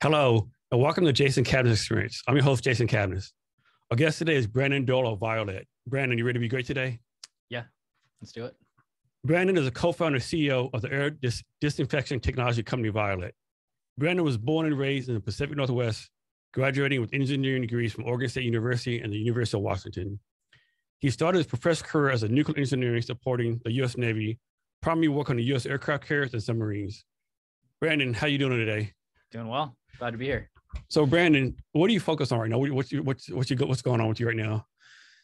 Hello, and welcome to Jason Cavness Experience. I'm your host, Jason Cavness. Our guest today is Branden Doyle of Violett. Branden, you ready to be great today? Yeah, let's do it. Branden is a co-founder and CEO of the air dis- disinfection technology company Violett. Branden was born and raised in the Pacific Northwest, graduating with engineering degrees from Oregon State University and the University of Washington. He started his professional career as a nuclear engineer supporting the U.S. Navy, primarily working on the U.S. aircraft carriers and submarines. Branden, how you doing today? Doing well. Glad to be here. So, Branden, what do you focus on right now? What's you, what's what's, you, what's going on with you right now?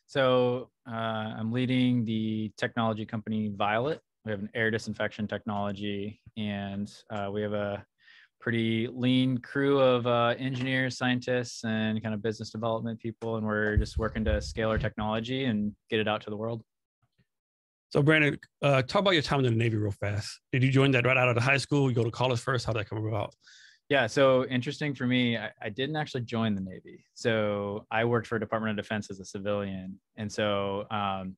So, uh, I'm leading the technology company Violett. We have an air disinfection technology, and uh, we have a pretty lean crew of uh, engineers, scientists, and kind of business development people. And we're just working to scale our technology and get it out to the world. So, Branden, uh, talk about your time in the Navy real fast. Did you join that right out of the high school? You go to college first? How did that come about? Yeah, so interesting for me, I, I, didn't actually join the Navy. So I worked for Department of Defense as a civilian. And so um,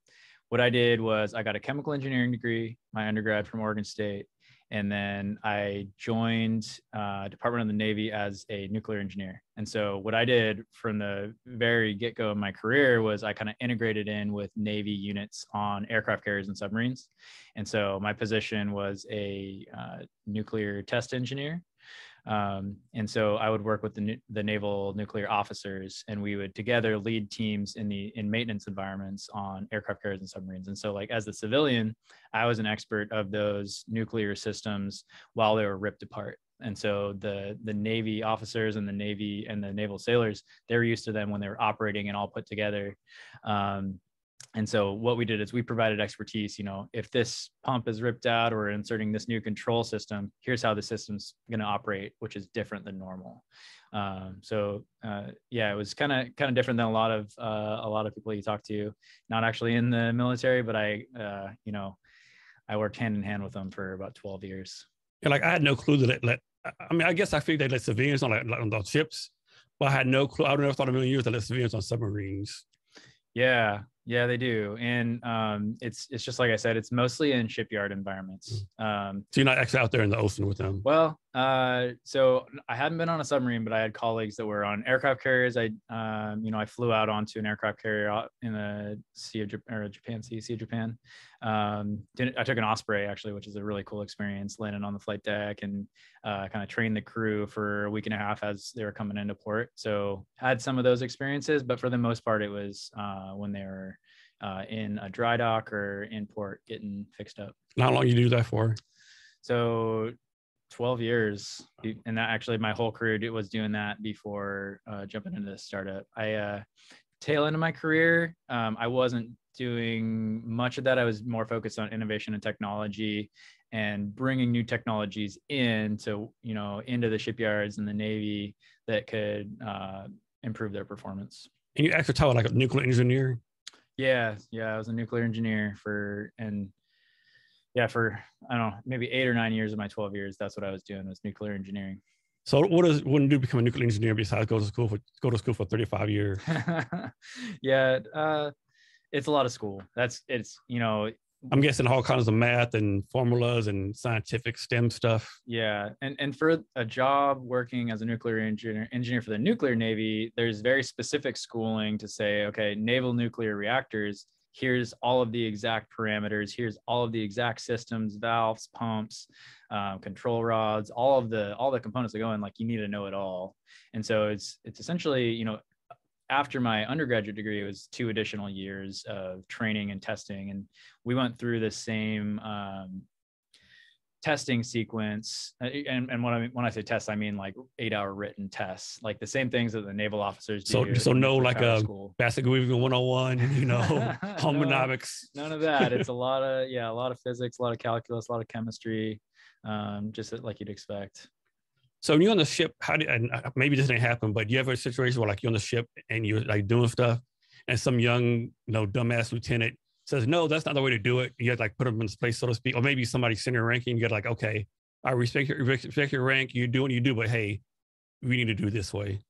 what I did was I got a chemical engineering degree, my undergrad from Oregon State. And then I joined uh, Department of the Navy as a nuclear engineer. And so what I did from the very get-go of my career was I kind of integrated in with Navy units on aircraft carriers and submarines. And so my position was a uh, nuclear test engineer um, and so I would work with the, the naval nuclear officers, and we would together lead teams in the in maintenance environments on aircraft carriers and submarines. And so, like as the civilian, I was an expert of those nuclear systems while they were ripped apart. And so the the Navy officers and the Navy and the naval sailors, they were used to them when they were operating and all put together. Um, and so what we did is we provided expertise you know if this pump is ripped out or inserting this new control system here's how the system's going to operate which is different than normal. Um, so uh, yeah it was kind of kind of different than a lot of uh, a lot of people you talk to. Not actually in the military but i uh, you know i worked hand in hand with them for about 12 years. Yeah like i had no clue that it let i mean i guess i figured they let civilians on like on the ships but i had no clue. I would never thought a million years that let civilians on submarines. Yeah yeah, they do, and um, it's it's just like I said, it's mostly in shipyard environments. Um, so you're not actually out there in the ocean with them. Well, uh, so I hadn't been on a submarine, but I had colleagues that were on aircraft carriers. I, um, you know, I flew out onto an aircraft carrier in the Sea of Japan, or Japan Sea, Sea of Japan. Um, I took an Osprey actually, which is a really cool experience, landing on the flight deck and uh, kind of trained the crew for a week and a half as they were coming into port. So had some of those experiences, but for the most part, it was uh, when they were uh, in a dry dock or in port getting fixed up. How long you do that for? So 12 years and that actually my whole career was doing that before uh, jumping into this startup. I uh, tail end of my career um, i wasn't doing much of that. I was more focused on innovation and technology and bringing new technologies into you know into the shipyards and the navy that could uh, improve their performance. And you actually tell like a nuclear engineer? Yeah, yeah, I was a nuclear engineer for and yeah, for I don't know, maybe eight or nine years of my 12 years, that's what I was doing was nuclear engineering. So what does one do become a nuclear engineer besides go to school for go to school for 35 years? yeah, uh, it's a lot of school. That's it's you know I'm guessing all kinds of math and formulas and scientific STEM stuff. Yeah, and and for a job working as a nuclear engineer engineer for the nuclear navy, there's very specific schooling to say, okay, naval nuclear reactors. Here's all of the exact parameters. Here's all of the exact systems, valves, pumps, um, control rods, all of the all the components that go in. Like you need to know it all. And so it's it's essentially you know after my undergraduate degree, it was two additional years of training and testing. And we went through the same um, testing sequence. Uh, and, and when, I, when I say test, I mean like eight hour written tests, like the same things that the naval officers do. So, so no like a basic weaving 101, you know, homonomics. none of that. It's a lot of, yeah, a lot of physics, a lot of calculus, a lot of chemistry, um, just like you'd expect. So when you're on the ship, how did and uh, maybe this didn't happen, but do you have a situation where like you're on the ship and you're like doing stuff, and some young, you know, dumbass lieutenant says, "No, that's not the way to do it." You have to like put them in place, so to speak, or maybe somebody senior ranking, you get like, "Okay, I respect your respect your rank. You do what you do, but hey, we need to do this way."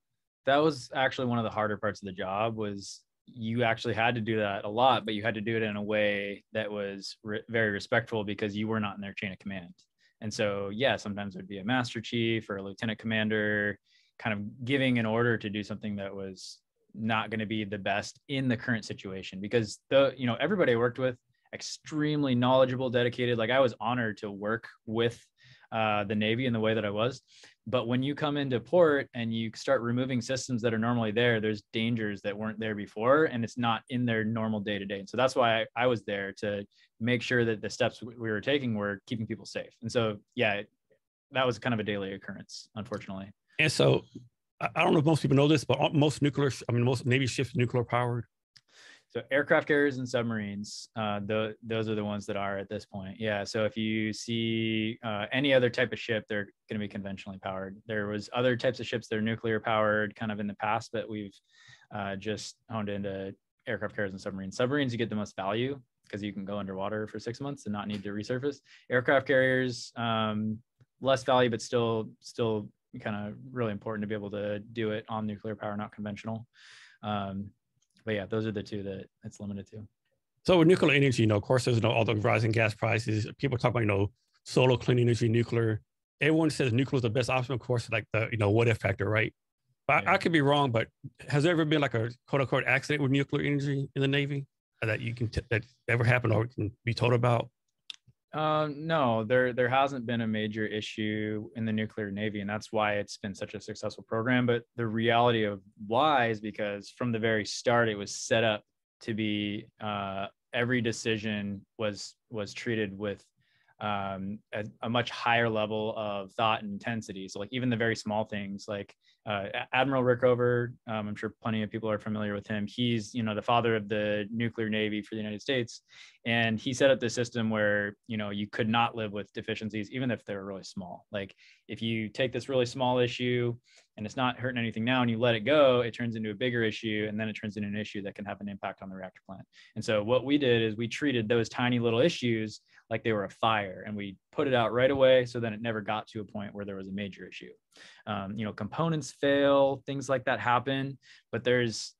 That was actually one of the harder parts of the job. Was you actually had to do that a lot, but you had to do it in a way that was re- very respectful because you were not in their chain of command. And so, yeah, sometimes there'd be a master chief or a lieutenant commander, kind of giving an order to do something that was not going to be the best in the current situation because the you know everybody I worked with extremely knowledgeable dedicated like I was honored to work with uh, the Navy in the way that I was. But when you come into port and you start removing systems that are normally there, there's dangers that weren't there before, and it's not in their normal day to day. And so that's why I, I, was there to make sure that the steps we were taking were keeping people safe. And so, yeah, that was kind of a daily occurrence, unfortunately. And so, I don't know if most people know this, but most nuclear, I mean, most Navy ships nuclear powered. So aircraft carriers and submarines, uh, the, those are the ones that are at this point. Yeah. So if you see uh, any other type of ship, they're going to be conventionally powered. There was other types of ships that are nuclear powered, kind of in the past, but we've uh, just honed into aircraft carriers and submarines. Submarines, you get the most value because you can go underwater for six months and not need to resurface. Aircraft carriers, um, less value, but still, still kind of really important to be able to do it on nuclear power, not conventional. Um, but yeah, those are the two that it's limited to. So with nuclear energy, you know, of course, there's you know, all the rising gas prices. People talk about, you know, solar, clean energy, nuclear. Everyone says nuclear is the best option, of course, like the, you know, what if factor, right? But yeah. I, I, could be wrong, but has there ever been like a quote unquote accident with nuclear energy in the Navy that you can, t- that ever happened or can be told about? Um, no, there there hasn't been a major issue in the nuclear navy, and that's why it's been such a successful program. But the reality of why is because from the very start, it was set up to be uh, every decision was was treated with um, a, a, much higher level of thought and intensity. So like even the very small things like uh, Admiral Rickover, um, I'm sure plenty of people are familiar with him. He's, you know, the father of the nuclear navy for the United States. And he set up the system where, you know, you could not live with deficiencies, even if they were really small. Like if you take this really small issue and it's not hurting anything now and you let it go, it turns into a bigger issue and then it turns into an issue that can have an impact on the reactor plant. And so what we did is we treated those tiny little issues like they were a fire and we put it out right away so then it never got to a point where there was a major issue um, you know components fail things like that happen but there's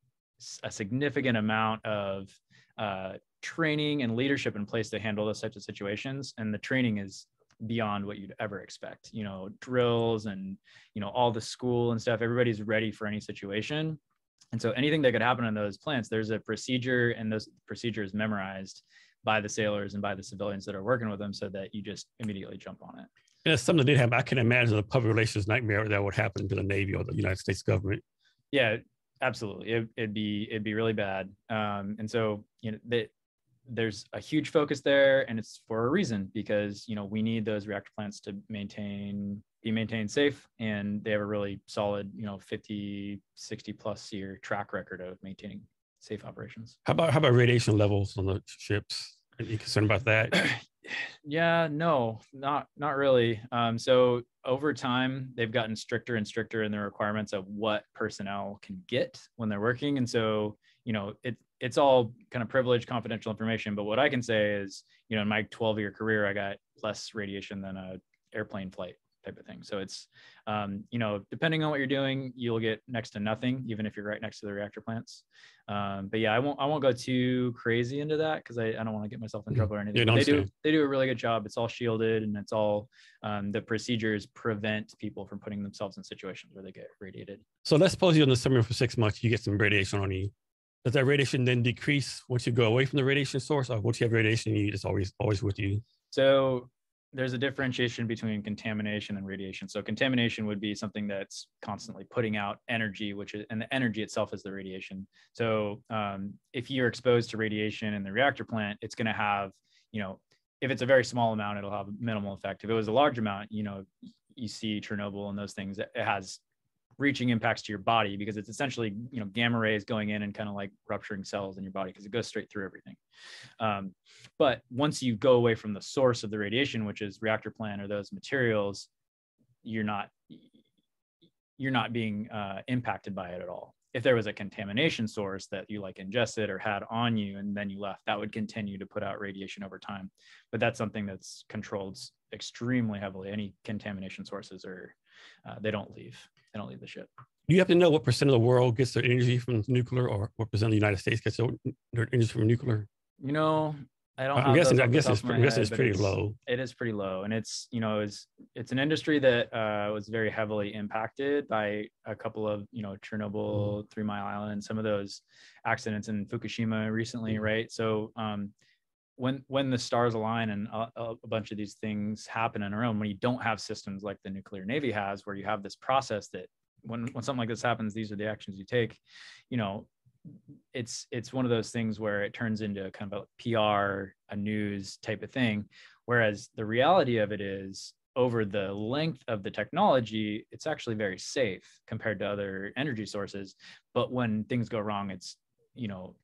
a significant amount of uh, training and leadership in place to handle those types of situations and the training is beyond what you'd ever expect you know drills and you know all the school and stuff everybody's ready for any situation and so anything that could happen in those plants there's a procedure and those procedures memorized by the sailors and by the civilians that are working with them so that you just immediately jump on it. And if something did happen, I can imagine the public relations nightmare that would happen to the Navy or the United States government. Yeah, absolutely. It, would be it'd be really bad. Um, and so you know that there's a huge focus there, and it's for a reason because you know we need those reactor plants to maintain be maintained safe, and they have a really solid you know 50, 60 plus year track record of maintaining safe operations. How about how about radiation levels on the ships? Are you concerned about that? yeah, no, not not really. Um, so over time, they've gotten stricter and stricter in the requirements of what personnel can get when they're working, and so you know it it's all kind of privileged, confidential information. But what I can say is, you know, in my 12 year career, I got less radiation than a airplane flight type of thing. So it's, um, you know, depending on what you're doing, you'll get next to nothing, even if you're right next to the reactor plants. Um, but yeah, I won't, I won't go too crazy into that because I, I don't want to get myself in mm-hmm. trouble or anything. Yeah, they do, they do a really good job. It's all shielded and it's all, um, the procedures prevent people from putting themselves in situations where they get radiated. So let's suppose you're in the summer for six months, you get some radiation on you. Does that radiation then decrease once you go away from the radiation source or once you have radiation, you just always, always with you? So there's a differentiation between contamination and radiation. So contamination would be something that's constantly putting out energy, which is, and the energy itself is the radiation. So um, if you're exposed to radiation in the reactor plant, it's going to have, you know, if it's a very small amount, it'll have minimal effect. If it was a large amount, you know, you see Chernobyl and those things, it has reaching impacts to your body because it's essentially you know gamma rays going in and kind of like rupturing cells in your body because it goes straight through everything. Um, but once you go away from the source of the radiation which is reactor plant or those materials you're not you're not being uh, impacted by it at all. If there was a contamination source that you like ingested or had on you and then you left that would continue to put out radiation over time. But that's something that's controlled extremely heavily. Any contamination sources are uh, they don't leave don't leave the ship. Do you have to know what percent of the world gets their energy from nuclear, or what percent of the United States gets their energy from nuclear? You know, I don't. I'm guessing. I guess it's, I guess it's pretty it's, low. It is pretty low, and it's you know it's it's an industry that uh, was very heavily impacted by a couple of you know Chernobyl, mm. Three Mile Island, some of those accidents in Fukushima recently, mm. right? So um, when when the stars align and a, a, bunch of these things happen in our own, when you don't have systems like the nuclear navy has, where you have this process that when when something like this happens, these are the actions you take. You know, it's it's one of those things where it turns into kind of a PR, a news type of thing. Whereas the reality of it is over the length of the technology, it's actually very safe compared to other energy sources. But when things go wrong, it's you know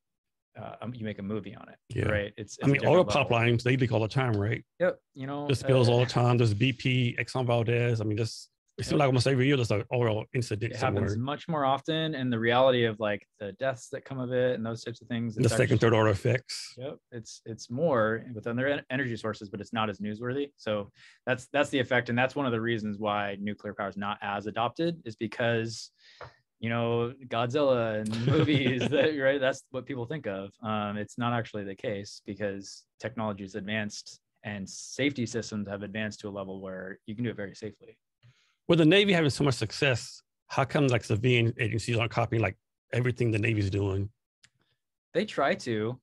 uh, um, you make a movie on it, yeah. right? It's, it's I mean, oil pipelines they leak all the time, right? Yep. You know, spills uh, all the time. There's BP, Exxon Valdez. I mean, just it seems like almost every year there's an oil incident. It somewhere. happens much more often, and the reality of like the deaths that come of it and those types of things. The second, third order effects. Yep, it's it's more with other energy sources, but it's not as newsworthy. So that's that's the effect, and that's one of the reasons why nuclear power is not as adopted is because you know Godzilla and movies that right that's what people think of. Um, it's not actually the case because technology is advanced and safety systems have advanced to a level where you can do it very safely with the Navy having so much success, how come like civilian agencies aren't copying like everything the Navy's doing? They try to.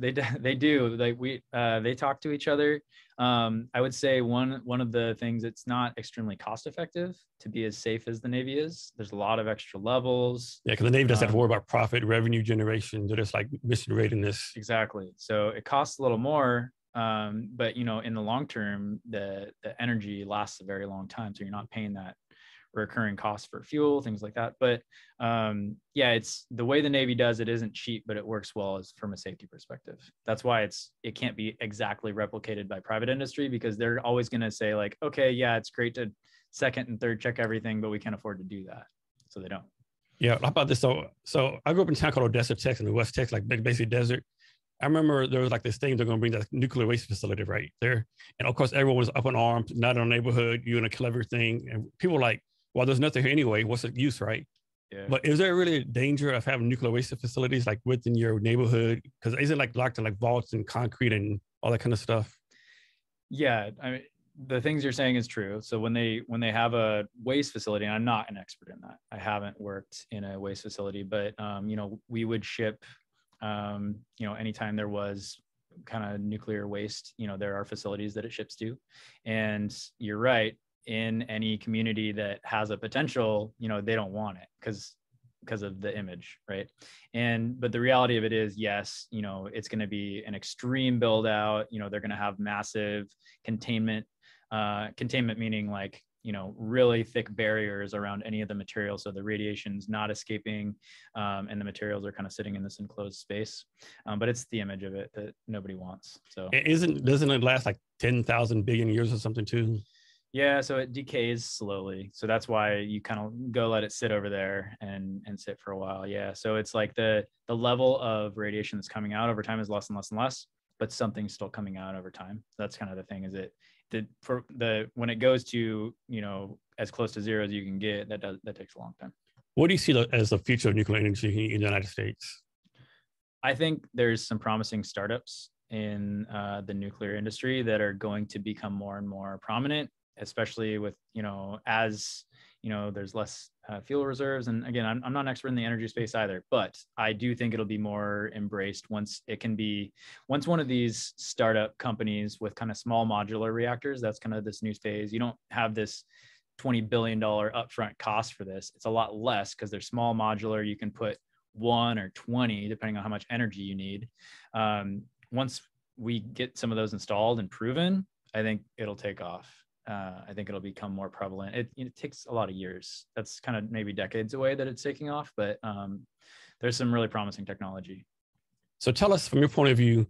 They they do. Like we uh, they talk to each other. Um, I would say one one of the things it's not extremely cost effective to be as safe as the Navy is. There's a lot of extra levels. Yeah, because the Navy doesn't um, have to worry about profit, revenue generation. They're just like mission readiness. Exactly. So it costs a little more, um, but you know in the long term the the energy lasts a very long time so you're not paying that recurring costs for fuel things like that. But um, yeah it's the way the navy does it isn't cheap but it works well as from a safety perspective. That's why it's it can't be exactly replicated by private industry because they're always going to say like okay yeah it's great to second and third check everything but we can't afford to do that. So they don't. Yeah how about this? So so i grew up in a town called odessa texas in the west texas like basically desert. I remember there was like this thing they're going to bring that nuclear waste facility right there, and of course everyone was up in arms, not in a neighborhood, you in a clever thing, and people were like, well, there's nothing here anyway. What's the use, right? Yeah. But is there really a danger of having nuclear waste facilities like within your neighborhood? Because is it like locked in like vaults and concrete and all that kind of stuff? Yeah, I mean, the things you're saying is true. So when they when they have a waste facility, and I'm not an expert in that. I haven't worked in a waste facility, but um, you know, we would ship um, you know, anytime there was kind of nuclear waste, you know, there are facilities that it ships to. And you're right, in any community that has a potential, you know, they don't want it because because of the image, right? And but the reality of it is, yes, you know, it's going to be an extreme build out. You know, they're going to have massive containment, uh, containment meaning like you know really thick barriers around any of the materials so the radiation's not escaping um, and the materials are kind of sitting in this enclosed space um, but it's the image of it that nobody wants so isn't doesn't it last like 10,000 billion years or something too yeah so it decays slowly so that's why you kind of go let it sit over there and and sit for a while yeah so it's like the the level of radiation that's coming out over time is less and less and less but something's still coming out over time that's kind of the thing is it the for the when it goes to you know as close to zero as you can get, that does that takes a long time. What do you see as the future of nuclear energy in the United States? I think there's some promising startups in uh, the nuclear industry that are going to become more and more prominent, especially with you know as you know there's less uh, fuel reserves. And again I'm, I'm not an expert in the energy space either but i do think it'll be more embraced once it can be once one of these startup companies with kind of small modular reactors that's kind of this new phase you don't have this 20 billion dollar upfront cost for this. It's a lot less because they're small modular. You can put one or 20 depending on how much energy you need. Um, once we get some of those installed and proven i think it'll take off uh, I think it'll become more prevalent. It, it, takes a lot of years. That's kind of maybe decades away that it's taking off, but um, there's some really promising technology. So tell us from your point of view,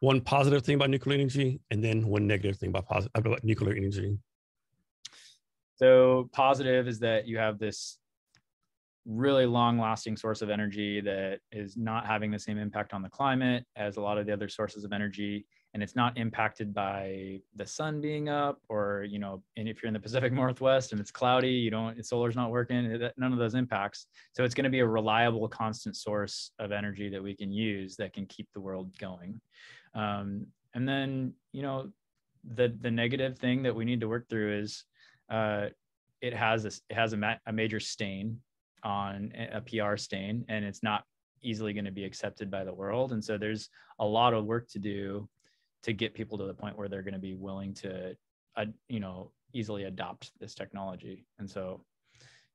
one positive thing about nuclear energy and then one negative thing about, positive, about nuclear energy. So positive is that you have this really long lasting source of energy that is not having the same impact on the climate as a lot of the other sources of energy and it's not impacted by the sun being up or you know and if you're in the pacific northwest and it's cloudy you don't solar's not working none of those impacts so it's going to be a reliable constant source of energy that we can use that can keep the world going um, and then you know the the negative thing that we need to work through is uh, it has a, it has a, ma- a major stain on a PR stain, and it's not easily going to be accepted by the world. And so there's a lot of work to do to get people to the point where they're going to be willing to, uh, you know, easily adopt this technology. And so,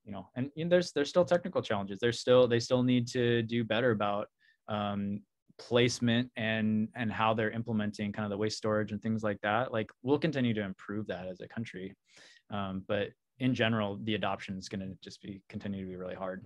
you know, and, and there's there's still technical challenges. There's still they still need to do better about um, placement and and how they're implementing kind of the waste storage and things like that. Like we'll continue to improve that as a country, um, but in general, the adoption is going to just be continue to be really hard.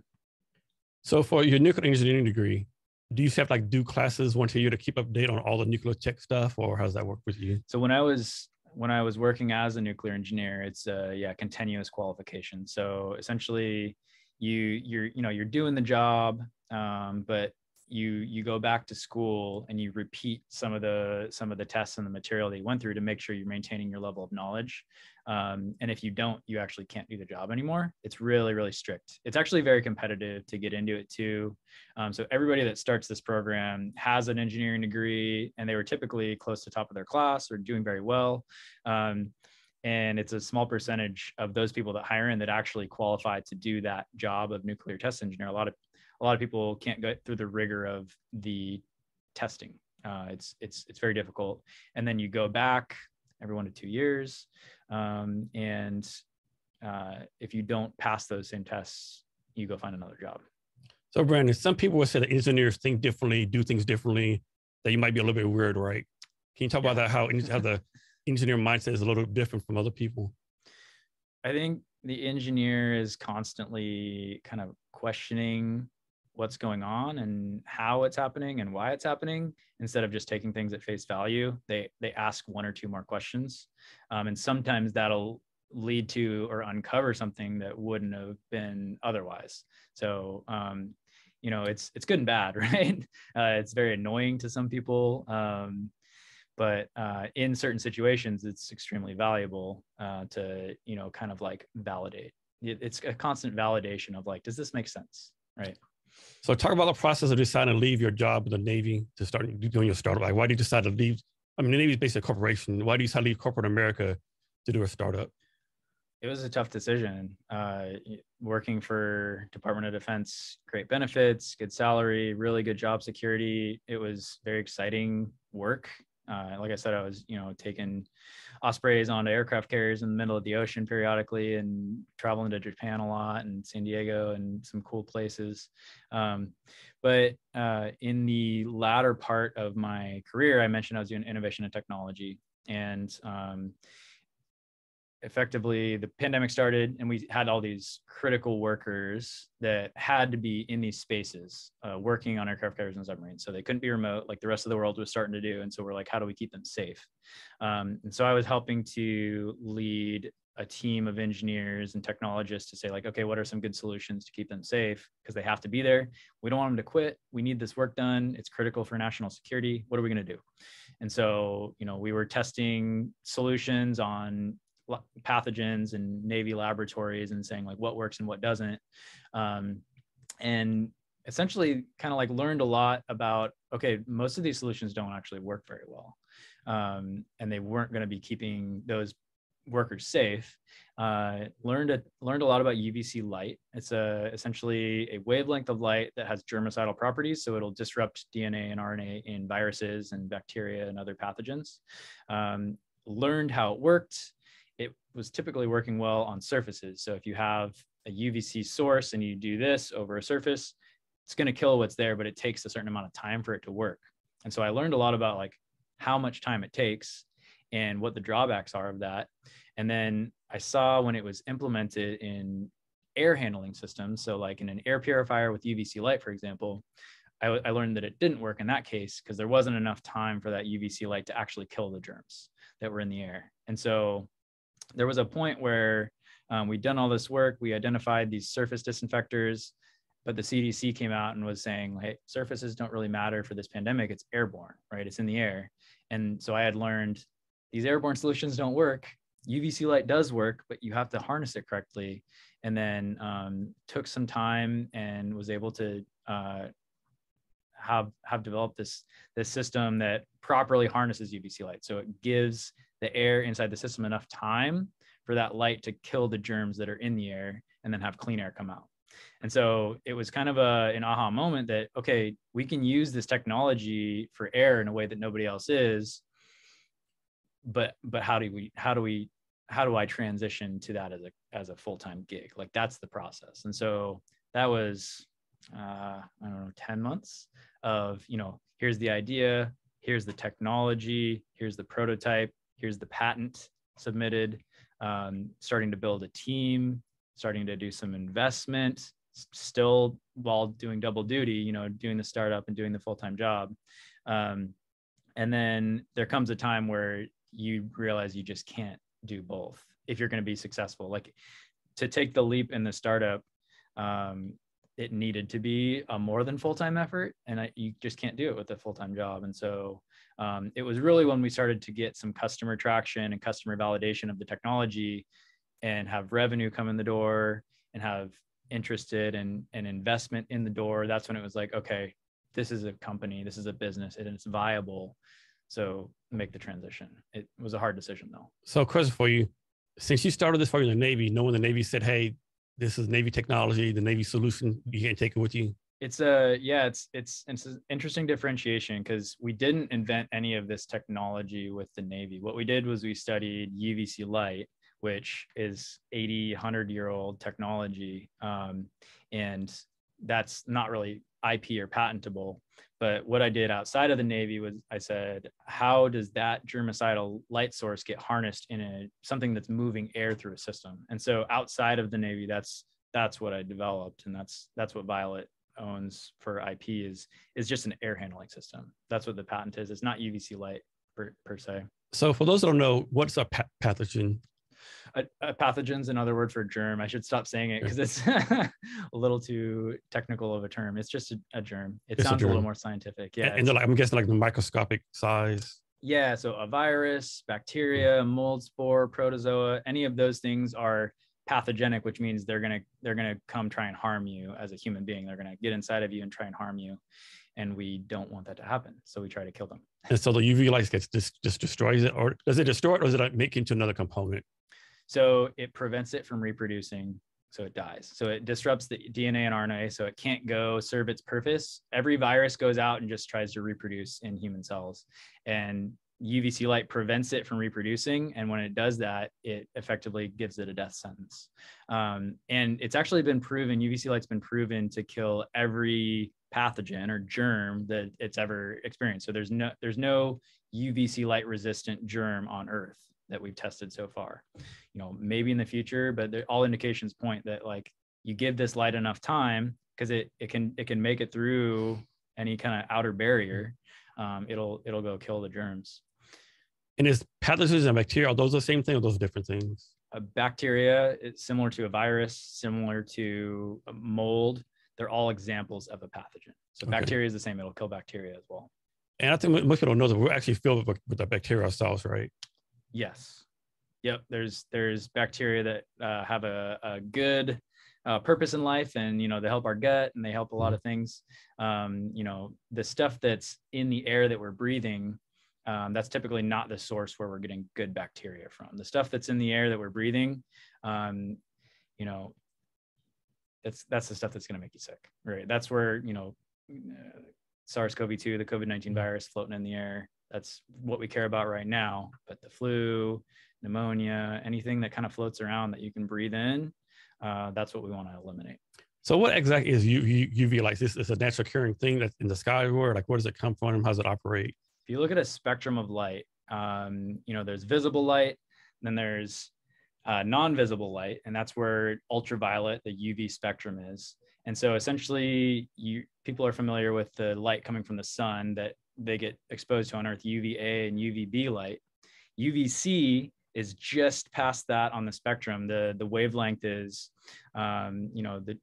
So for your nuclear engineering degree, do you have like do classes once a year to keep update on all the nuclear tech stuff, or how does that work with you? So when I was when I was working as a nuclear engineer, it's a yeah continuous qualification. So essentially, you you're you know you're doing the job, um, but you you go back to school and you repeat some of the some of the tests and the material that you went through to make sure you're maintaining your level of knowledge um, and if you don't you actually can't do the job anymore. It's really really strict. It's actually very competitive to get into it too. Um, so everybody that starts this program has an engineering degree and they were typically close to top of their class or doing very well. Um, and it's a small percentage of those people that hire in that actually qualify to do that job of nuclear test engineer. A lot of a lot of people can't go through the rigor of the testing. Uh, it's it's it's very difficult. And then you go back every one to two years, um, and uh, if you don't pass those same tests, you go find another job. So, Branden, some people would say that engineers think differently, do things differently. That you might be a little bit weird, right? Can you talk yeah. about that? How how the engineer mindset is a little different from other people? I think the engineer is constantly kind of questioning what's going on and how it's happening and why it's happening instead of just taking things at face value they they ask one or two more questions. Um, and sometimes that'll lead to or uncover something that wouldn't have been otherwise. So um, you know it's it's good and bad right? Uh, it's very annoying to some people um, but uh, in certain situations it's extremely valuable uh, to you know kind of like validate. It's a constant validation of like does this make sense right so talk about the process of deciding to leave your job in the Navy to start doing your startup. Like, why did you decide to leave? I mean, the Navy is basically a corporation. Why do you decide to leave corporate America to do a startup? It was a tough decision. Uh, working for Department of Defense, great benefits, good salary, really good job security. It was very exciting work. Uh, like I said, I was, you know, taking ospreys onto aircraft carriers in the middle of the ocean periodically and traveling to Japan a lot and San Diego and some cool places. Um, but uh, in the latter part of my career, I mentioned I was doing innovation and technology. And um, effectively the pandemic started and we had all these critical workers that had to be in these spaces uh, working on aircraft carriers and submarines. So they couldn't be remote like the rest of the world was starting to do. And so we're like how do we keep them safe? Um, and so i was helping to lead a team of engineers and technologists to say like okay what are some good solutions to keep them safe? Because they have to be there. We don't want them to quit. We need this work done. It's critical for national security. What are we going to do? And so you know we were testing solutions on pathogens and Navy laboratories and saying like what works and what doesn't. Um, and essentially kind of like learned a lot about okay most of these solutions don't actually work very well. Um, and they weren't going to be keeping those workers safe. Uh, learned a, learned a lot about uvc light. It's a essentially a wavelength of light that has germicidal properties so it'll disrupt dna and rna in viruses and bacteria and other pathogens. Um, learned how it worked it was typically working well on surfaces. So if you have a UVC source and you do this over a surface, it's going to kill what's there, but it takes a certain amount of time for it to work. And so I learned a lot about like how much time it takes and what the drawbacks are of that. And then I saw when it was implemented in air handling systems, so like in an air purifier with UVC light, for example, I, I learned that it didn't work in that case because there wasn't enough time for that UVC light to actually kill the germs that were in the air. And so there was a point where um, we'd done all this work, we identified these surface disinfectors, but the CDC came out and was saying, hey, surfaces don't really matter for this pandemic. It's airborne, right? It's in the air. And so I had learned these airborne solutions don't work. UVC light does work, but you have to harness it correctly. And then um, took some time and was able to uh, have have developed this this system that properly harnesses UVC light. So it gives the air inside the system enough time for that light to kill the germs that are in the air and then have clean air come out. And so it was kind of a, an aha moment that, okay, we can use this technology for air in a way that nobody else is. But, but how do we, how do we, how do I transition to that as a, as a full-time gig? Like that's the process. And so that was, uh, I don't know, 10 months of, you know, here's the idea, here's the technology, here's the prototype, here's the patent submitted, um, starting to build a team, starting to do some investment, still while doing double duty, you know, doing the startup and doing the full time job. Um, and then there comes a time where you realize you just can't do both if you're going to be successful. Like to take the leap in the startup, um, it needed to be a more than full time effort, and I, you just can't do it with a full time job. And so um, it was really when we started to get some customer traction and customer validation of the technology, and have revenue come in the door, and have interested and and investment in the door. That's when it was like, okay, this is a company, this is a business, and it's viable. So make the transition. It was a hard decision though. So, question for you: Since you started this for in the Navy, in the Navy said, "Hey, this is Navy technology, the Navy solution. You can't take it with you. It's a yeah, it's it's it's an interesting differentiation because we didn't invent any of this technology with the Navy. What we did was we studied UVC light, which is 80, 100 year old technology, um, and that's not really IP or patentable. But what I did outside of the Navy was I said, how does that germicidal light source get harnessed in a something that's moving air through a system? And so outside of the Navy, that's that's what I developed, and that's that's what Violett owns for IP is is just an air handling system. That's what the patent is. It's not UVC light per, per se. So for those that don't know, what's a pathogen? a, a pathogen's another word for germ. I should stop saying it because it's a little too technical of a term. It's just a, a germ. It it's sounds a, a, little more scientific. Yeah. And, and like, I'm guessing like the microscopic size. Yeah. So a virus, bacteria, mold spore, protozoa, any of those things are pathogenic, which means they're gonna they're gonna come try and harm you as a human being. They're gonna get inside of you and try and harm you, and we don't want that to happen. So we try to kill them. And so the UV light gets just just destroys it, or does it destroy it, or does it make it into another component? So it prevents it from reproducing. So it dies. So it disrupts the DNA and RNA. So it can't go serve its purpose. Every virus goes out and just tries to reproduce in human cells. And UVC light prevents it from reproducing. And when it does that, it effectively gives it a death sentence. Um, and it's actually been proven, UVC light's been proven to kill every pathogen or germ that it's ever experienced. So there's no, there's no UVC light resistant germ on earth that we've tested so far. You know, maybe in the future, but all indications point that like you give this light enough time because it it can it can make it through any kind of outer barrier. Um, it'll it'll go kill the germs. And is pathogens and bacteria are those the same thing or those different things? A bacteria is similar to a virus, similar to a mold. They're all examples of a pathogen. So okay. bacteria is the same; it'll kill bacteria as well. And I think most people don't know that we're actually filled with, with the bacteria ourselves, right? Yes. Yep. There's there's bacteria that uh, have a, a good uh, purpose in life, and you know they help our gut and they help a lot of things. Um, you know the stuff that's in the air that we're breathing. Um, that's typically not the source where we're getting good bacteria from. The stuff that's in the air that we're breathing, um, you know, that's that's the stuff that's going to make you sick, right? That's where you know uh, SARS-CoV-2, the COVID-19 virus floating in the air that's what we care about right now. But the flu, pneumonia, anything that kind of floats around that you can breathe in, uh, that's what we want to eliminate. So, what exactly is UV, UV light? This is a natural occurring thing that's in the sky, or like where does it come from? How does it operate? If you look at a spectrum of light, um, you know, there's visible light, then there's uh, non-visible light, and that's where ultraviolet, the UV spectrum is. And so, essentially, you people are familiar with the light coming from the sun that they get exposed to on Earth UVA and UVB light. UVC is just past that on the spectrum. The the wavelength is, um, you know, the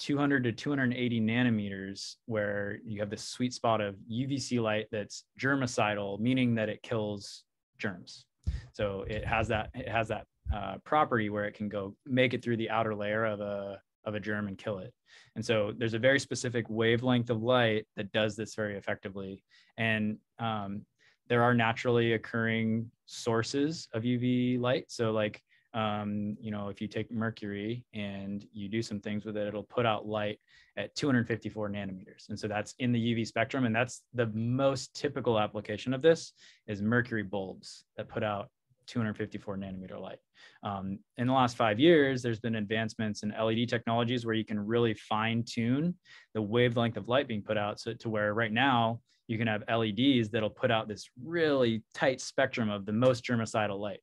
200 to 280 nanometers, where you have this sweet spot of UVC light that's germicidal, meaning that it kills germs. So it has that it has that uh, property where it can go make it through the outer layer of a of a germ and kill it. And so there's a very specific wavelength of light that does this very effectively. And um, there are naturally occurring sources of UV light. So like, um, you know, if you take mercury and you do some things with it, it'll put out light at 254 nanometers. And so that's in the UV spectrum. And that's the most typical application of this is mercury bulbs that put out 254 nanometer light. Um, in the last five years, there's been advancements in LED technologies where you can really fine tune the wavelength of light being put out so to where right now you can have LEDs that'll put out this really tight spectrum of the most germicidal light.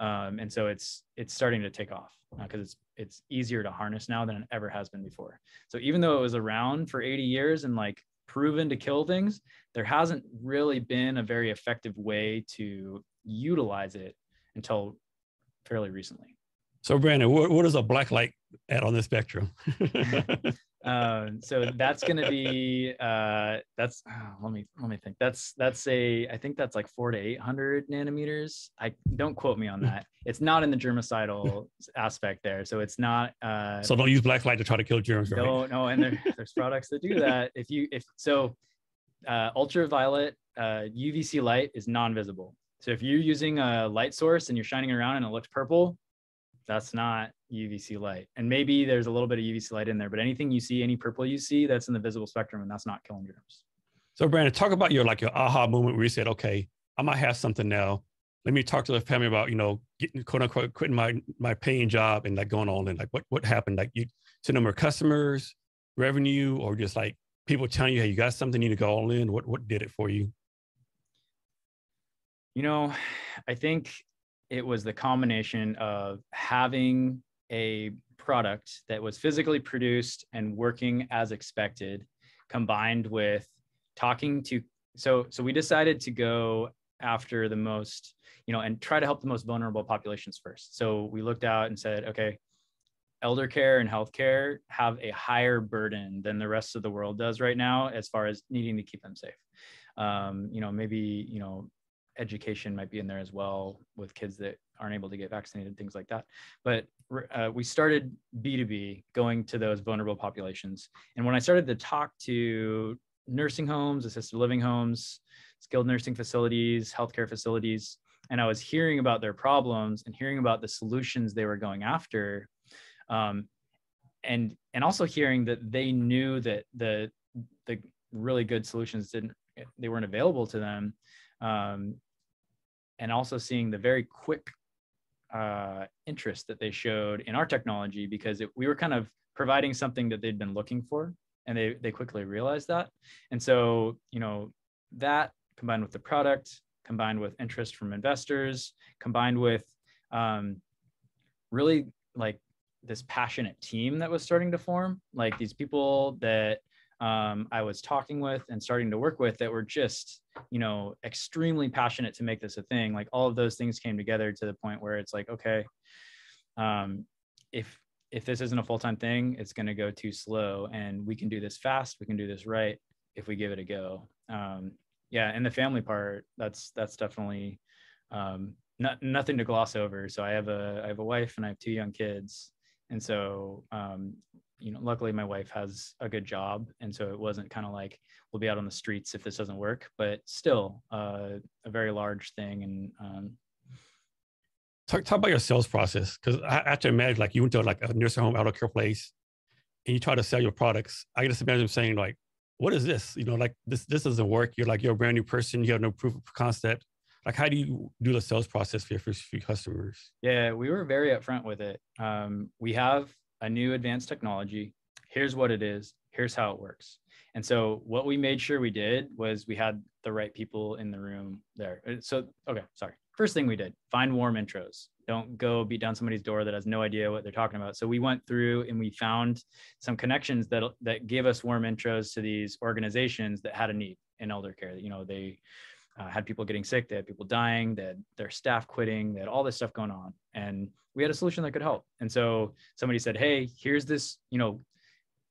Um, and so it's it's starting to take off because uh, it's it's easier to harness now than it ever has been before. So even though it was around for 80 years and like proven to kill things, there hasn't really been a very effective way to utilize it until fairly recently. So Branden, what, what is a black light at on the spectrum? uh, so that's going to be uh, that's oh, let me let me think. That's that's a I think that's like four to eight hundred nanometers. I don't quote me on that. It's not in the germicidal aspect there, so it's not. Uh, so don't use black light to try to kill germs. Right? No, no, and there, there's products that do that. If you if so, uh, ultraviolet uh, UVC light is non-visible. So if you're using a light source and you're shining around and it looks purple, that's not UVC light. And maybe there's a little bit of UVC light in there, but anything you see, any purple you see, that's in the visible spectrum and that's not killing germs. So Branden, talk about your like your aha moment where you said, okay, I might have something now. Let me talk to the family about, you know, getting quote unquote quitting my my paying job and like going on and like what what happened? Like you to number of customers, revenue, or just like people telling you, hey, you got something, you need to go all in. What what did it for you? You know, I think it was the combination of having a product that was physically produced and working as expected combined with talking to so so we decided to go after the most you know and try to help the most vulnerable populations first. So we looked out and said okay elder care and healthcare have a higher burden than the rest of the world does right now as far as needing to keep them safe. Um, you know maybe you know education might be in there as well with kids that aren't able to get vaccinated, things like that. But uh, we started B2B going to those vulnerable populations. And when I started to talk to nursing homes, assisted living homes, skilled nursing facilities, healthcare facilities, and I was hearing about their problems and hearing about the solutions they were going after. Um, and and also hearing that they knew that the the really good solutions didn't they weren't available to them um, and also seeing the very quick uh, interest that they showed in our technology because it, we were kind of providing something that they'd been looking for and they, they quickly realized that. And so you know that combined with the product combined with interest from investors combined with um, really like this passionate team that was starting to form like these people that um, I was talking with and starting to work with that were just, you know, extremely passionate to make this a thing. Like all of those things came together to the point where it's like, okay, um, if if this isn't a full time thing, it's going to go too slow, and we can do this fast. We can do this right if we give it a go. Um, yeah, and the family part, that's that's definitely um, not, nothing to gloss over. So I have a I have a wife and I have two young kids, and so um, you know, luckily my wife has a good job. And so it wasn't kind of like, we'll be out on the streets if this doesn't work, but still uh, a very large thing. And um, talk, talk about your sales process. Cause I, I have to imagine like you went to like a nursing home, elder care place and you try to sell your products. I just imagine saying like, what is this? You know, like this, this doesn't work. You're like, you're a brand new person. You have no proof of concept. Like, how do you do the sales process for your first few customers? Yeah, we were very upfront with it. Um, we have a new advanced technology. Here's what it is. Here's how it works. And so what we made sure we did was we had the right people in the room there. Uh, so, okay, sorry. First thing we did, find warm intros. Don't go beat down somebody's door that has no idea what they're talking about. So we went through and we found some connections that that gave us warm intros to these organizations that had a need in elder care. You know, they uh, had people getting sick, they had people dying, they had their staff quitting, they had all this stuff going on. And we had a solution that could help. And so somebody said, Hey, here's this, you know,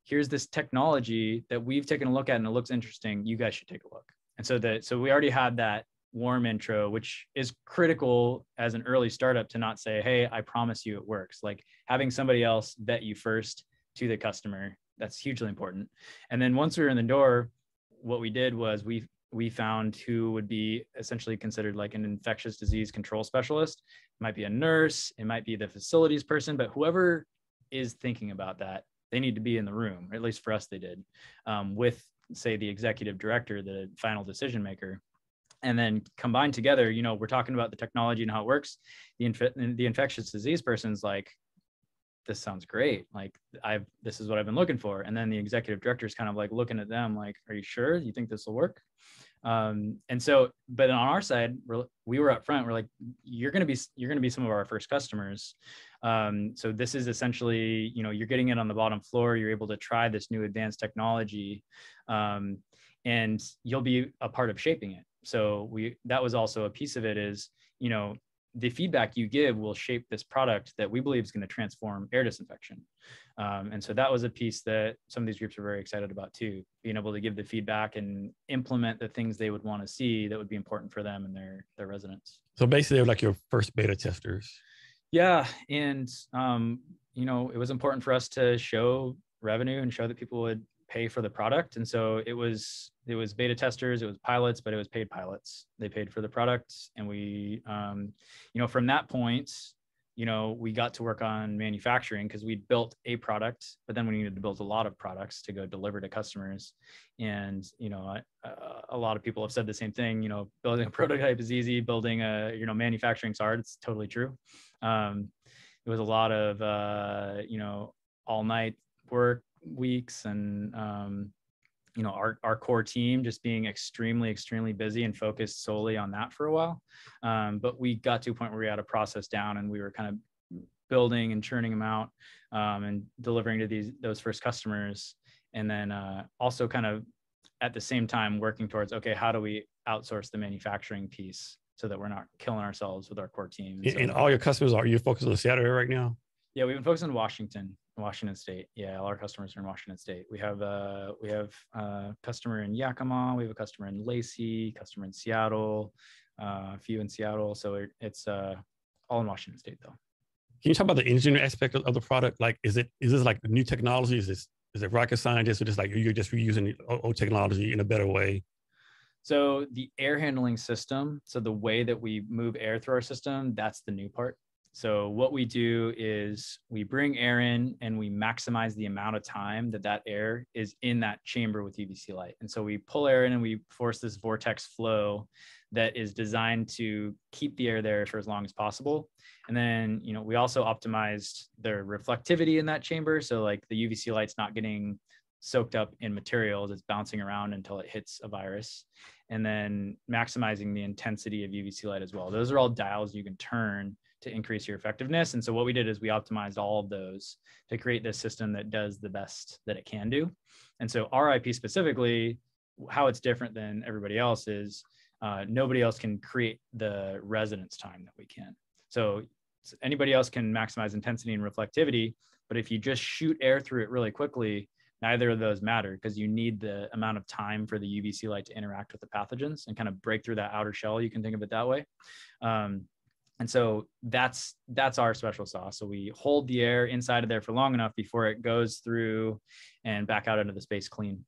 here's this technology that we've taken a look at and it looks interesting. You guys should take a look. And so that, so we already had that warm intro, which is critical as an early startup to not say, Hey, I promise you it works. Like having somebody else vet you first, to the customer. That's hugely important. And then once we were in the door, what we did was we we found who would be essentially considered like an infectious disease control specialist. It might be a nurse, it might be the facilities person, but whoever is thinking about that, they need to be in the room. At least for us, they did, um, with say the executive director, the final decision maker. And then combined together, you know, we're talking about the technology and how it works. The inf- the infectious disease person's like, this sounds great. Like I've this is what I've been looking for. And then the executive director is kind of like looking at them like, are you sure? You think this will work? Um, and so, but on our side, we're, we were up front. We're like, you're going to be, you're going to be some of our first customers. Um, so this is essentially, you know, you're getting it on the bottom floor. You're able to try this new advanced technology, um, and you'll be a part of shaping it. So we, that was also a piece of it. Is you know, the feedback you give will shape this product that we believe is going to transform air disinfection. Um, and so that was a piece that some of these groups are very excited about too, being able to give the feedback and implement the things they would want to see that would be important for them and their their residents. So basically, they're like your first beta testers. Yeah, and um, you know, it was important for us to show revenue and show that people would pay for the product. And so it was it was beta testers it was pilots but it was paid pilots. They paid for the product and we um, you know from that point you know we got to work on manufacturing because we built a product but then we needed to build a lot of products to go deliver to customers. And you know uh, a lot of people have said the same thing you know building a prototype is easy building a you know manufacturing's hard. It's totally true. Um, it was a lot of uh, you know all night work weeks and um, you know our, our core team just being extremely extremely busy and focused solely on that for a while. Um, but we got to a point where we had a process down and we were kind of building and churning them out um, and delivering to these those first customers. And then uh, also kind of at the same time working towards okay how do we outsource the manufacturing piece so that we're not killing ourselves with our core team? And, so, all your customers are you focused on Seattle right now? Yeah we've been focused on washington Washington State. Yeah, all our customers are in Washington State. We have uh, we have a uh, customer in Yakima. We have a customer in Lacey. Customer in Seattle. Uh, a few in Seattle. So it, it's uh, all in Washington State though. Can you talk about the engineering aspect of, of the product? Like, is it is this like new technology? Is this is it rocket scientists or just like you're just reusing old technology in a better way? So the air handling system, so the way that we move air through our system, that's the new part. So what we do is we bring air in and we maximize the amount of time that that air is in that chamber with UVC light. And so we pull air in and we force this vortex flow that is designed to keep the air there for as long as possible. And then, you know, we also optimized the reflectivity in that chamber. So like the UVC light's not getting soaked up in materials, it's bouncing around until it hits a virus. And then maximizing the intensity of UVC light as well. Those are all dials you can turn to increase your effectiveness. And so what we did is we optimized all of those to create this system that does the best that it can do. And so our IP specifically, how it's different than everybody else is uh, nobody else can create the residence time that we can. So anybody else can maximize intensity and reflectivity, but if you just shoot air through it really quickly, neither of those matter because you need the amount of time for the UVC light to interact with the pathogens and kind of break through that outer shell. You can think of it that way. Um, and so that's that's our special sauce. So we hold the air inside of there for long enough before it goes through and back out into the space clean.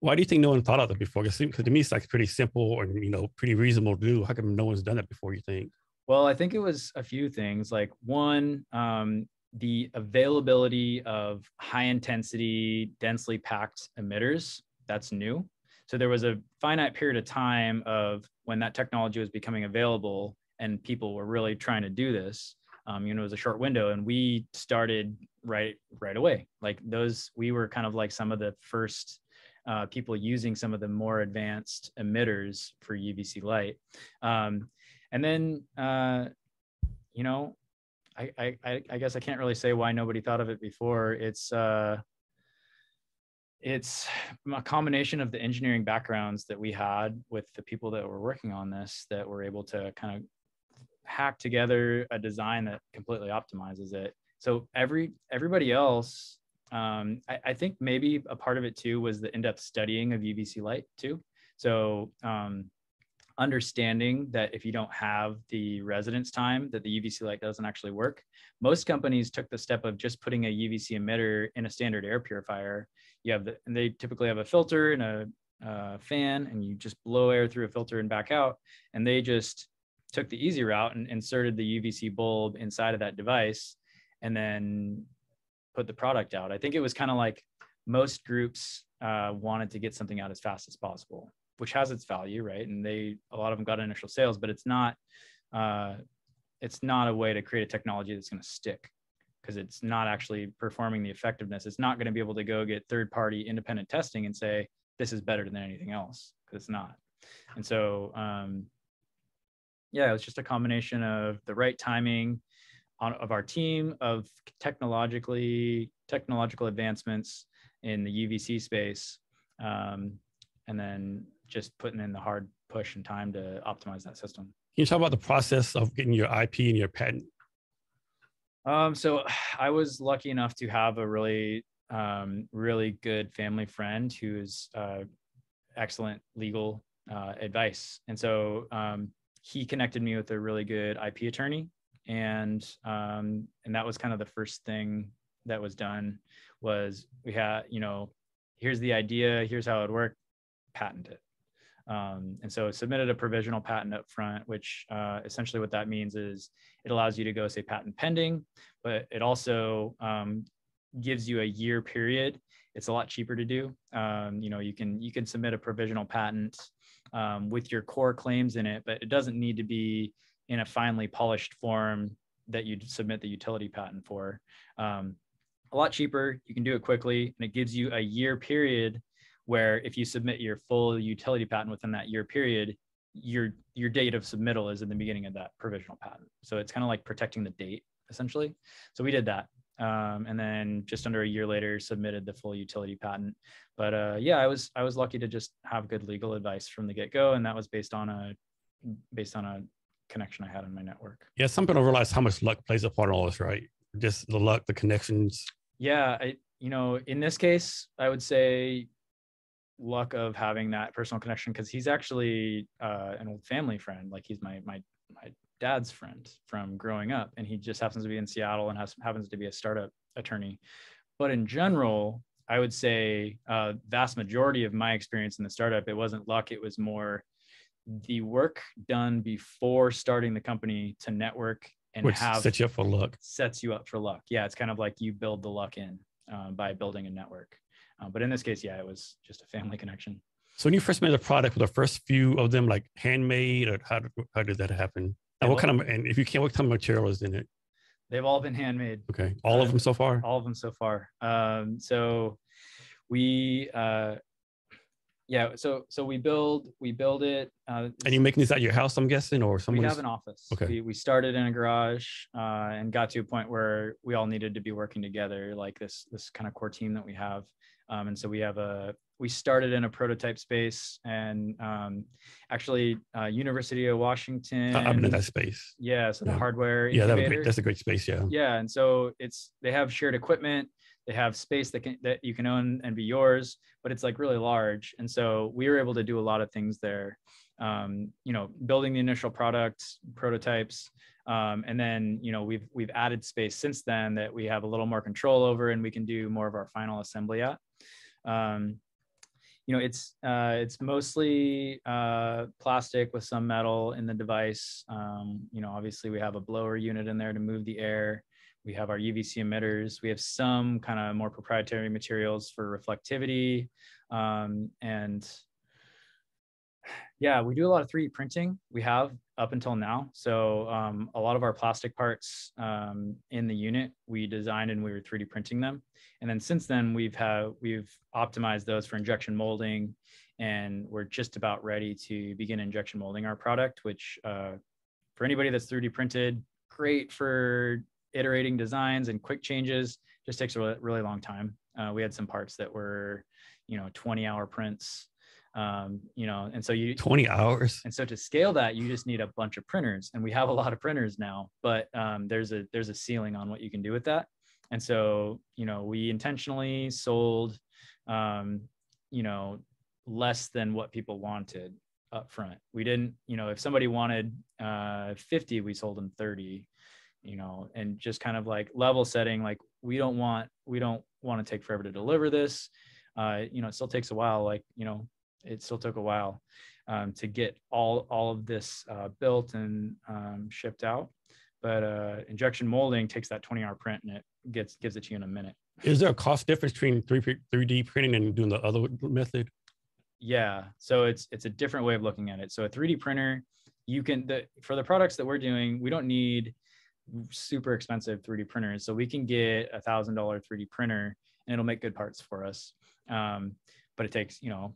Why do you think no one thought of that before? Because to me it's like pretty simple and you know pretty reasonable to do. How come no one's done that before you think? Well i think it was a few things. Like one um, the availability of high intensity densely packed emitters that's new. So there was a finite period of time of when that technology was becoming available and people were really trying to do this um, you know it was a short window and we started right right away. Like those we were kind of like some of the first uh, people using some of the more advanced emitters for uvc light. Um, and then uh, you know I, I i guess i can't really say why nobody thought of it before. It's uh, it's a combination of the engineering backgrounds that we had with the people that were working on this that were able to kind of hack together a design that completely optimizes it. So every everybody else, um, I, I, think maybe a part of it too was the in-depth studying of UVC light too. So um, understanding that if you don't have the residence time that the UVC light doesn't actually work. Most companies took the step of just putting a UVC emitter in a standard air purifier. You have the, and they typically have a filter and a uh, fan and you just blow air through a filter and back out. And they just took the easy route and inserted the UVC bulb inside of that device and then put the product out. I think it was kind of like most groups uh, wanted to get something out as fast as possible which has its value, right? And they a lot of them got initial sales, but it's not uh, it's not a way to create a technology that's going to stick because it's not actually performing the effectiveness. It's not going to be able to go get third party independent testing and say this is better than anything else because it's not. And so um, yeah, it was just a combination of the right timing on, of our team of technologically technological advancements in the UVC space, um, and then just putting in the hard push and time to optimize that system. Can you talk about the process of getting your IP and your patent? Um, so I was lucky enough to have a really, um, really good family friend who's uh, excellent legal uh, advice. And so um, he connected me with a really good IP attorney. And um, and that was kind of the first thing that was done was we had, you know, here's the idea, here's how it worked, patent it. Um, and so submitted a provisional patent up front, which uh, essentially what that means is it allows you to go say patent pending, but it also um, gives you a year period. It's a lot cheaper to do. Um, you know, you can you can submit a provisional patent um, with your core claims in it, but it doesn't need to be in a finely polished form that you submit the utility patent for. Um, a lot cheaper. You can do it quickly, and it gives you a year period where if you submit your full utility patent within that year period, your your date of submittal is in the beginning of that provisional patent. So it's kind of like protecting the date essentially. So we did that. Um, and then just under a year later submitted the full utility patent. But uh, yeah, I was I was lucky to just have good legal advice from the get go, and that was based on a based on a connection I had in my network. Yeah, some people realize how much luck plays a part in all this, right? Just the luck, the connections. Yeah, I you know in this case, I would say luck of having that personal connection because he's actually uh, an old family friend. Like he's my my my dad's friend from growing up, and he just happens to be in Seattle and has happens to be a startup attorney. But in general, I would say uh, vast majority of my experience in the startup, it wasn't luck. It was more the work done before starting the company to network and Which have sets you up for luck. Sets you up for luck. Yeah, it's kind of like you build the luck in uh, by building a network. Uh, but in this case, yeah, it was just a family connection. So when you first made the product, were the first few of them like handmade, or how did, how did that happen? And what kind of and if you can't, what kind of material is in it? They've all been handmade. Okay, all uh, of them so far. All of them so far. Um, so we, uh, yeah, so so we build we build it. Uh, and you're making these at your house, I'm guessing, or someone? We have an office. Okay. We, we started in a garage uh, and got to a point where we all needed to be working together, like this this kind of core team that we have. Um, and so we have a we started in a prototype space and um, actually uh, University of Washington. I'm in that space. Yeah, so yeah. the hardware. Yeah, that great, that's a great space. Yeah. Yeah, and so it's they have shared equipment. They have space that can that you can own and be yours, but it's like really large. And so we were able to do a lot of things there. Um, you know, building the initial products, prototypes, um, and then you know we've we've added space since then that we have a little more control over, and we can do more of our final assembly at. Um, you know, it's uh, it's mostly uh, plastic with some metal in the device. Um, you know, obviously we have a blower unit in there to move the air. We have our UVC emitters. We have some kind of more proprietary materials for reflectivity. Um, and yeah, we do a lot of 3D printing. We have up until now. So um, a lot of our plastic parts um, in the unit we designed and we were 3D printing them. And then since then we've had we've optimized those for injection molding, and we're just about ready to begin injection molding our product. Which uh, for anybody that's 3D printed, great for iterating designs and quick changes. Just takes a really, long time. Uh, we had some parts that were, you know, 20 hour prints um, you know and so you 20 hours and so to scale that you just need a bunch of printers and we have a lot of printers now but um, there's a there's a ceiling on what you can do with that and so you know we intentionally sold um, you know less than what people wanted up front. We didn't, you know, if somebody wanted uh, 50, we sold them 30, you know, and just kind of like level setting, like we don't want, we don't want to take forever to deliver this. Uh, you know, it still takes a while. Like, you know, it still took a while um, to get all, all of this uh, built and um, shipped out. But uh, injection molding takes that 20 hour print and it gets, gives it to you in a minute. Is there a cost difference between 3, 3D printing and doing the other method? Yeah. So it's it's a different way of looking at it. So a 3D printer, you can the for the products that we're doing, we don't need super expensive 3D printers. So we can get a thousand dollar 3D printer and it'll make good parts for us. Um, but it takes, you know,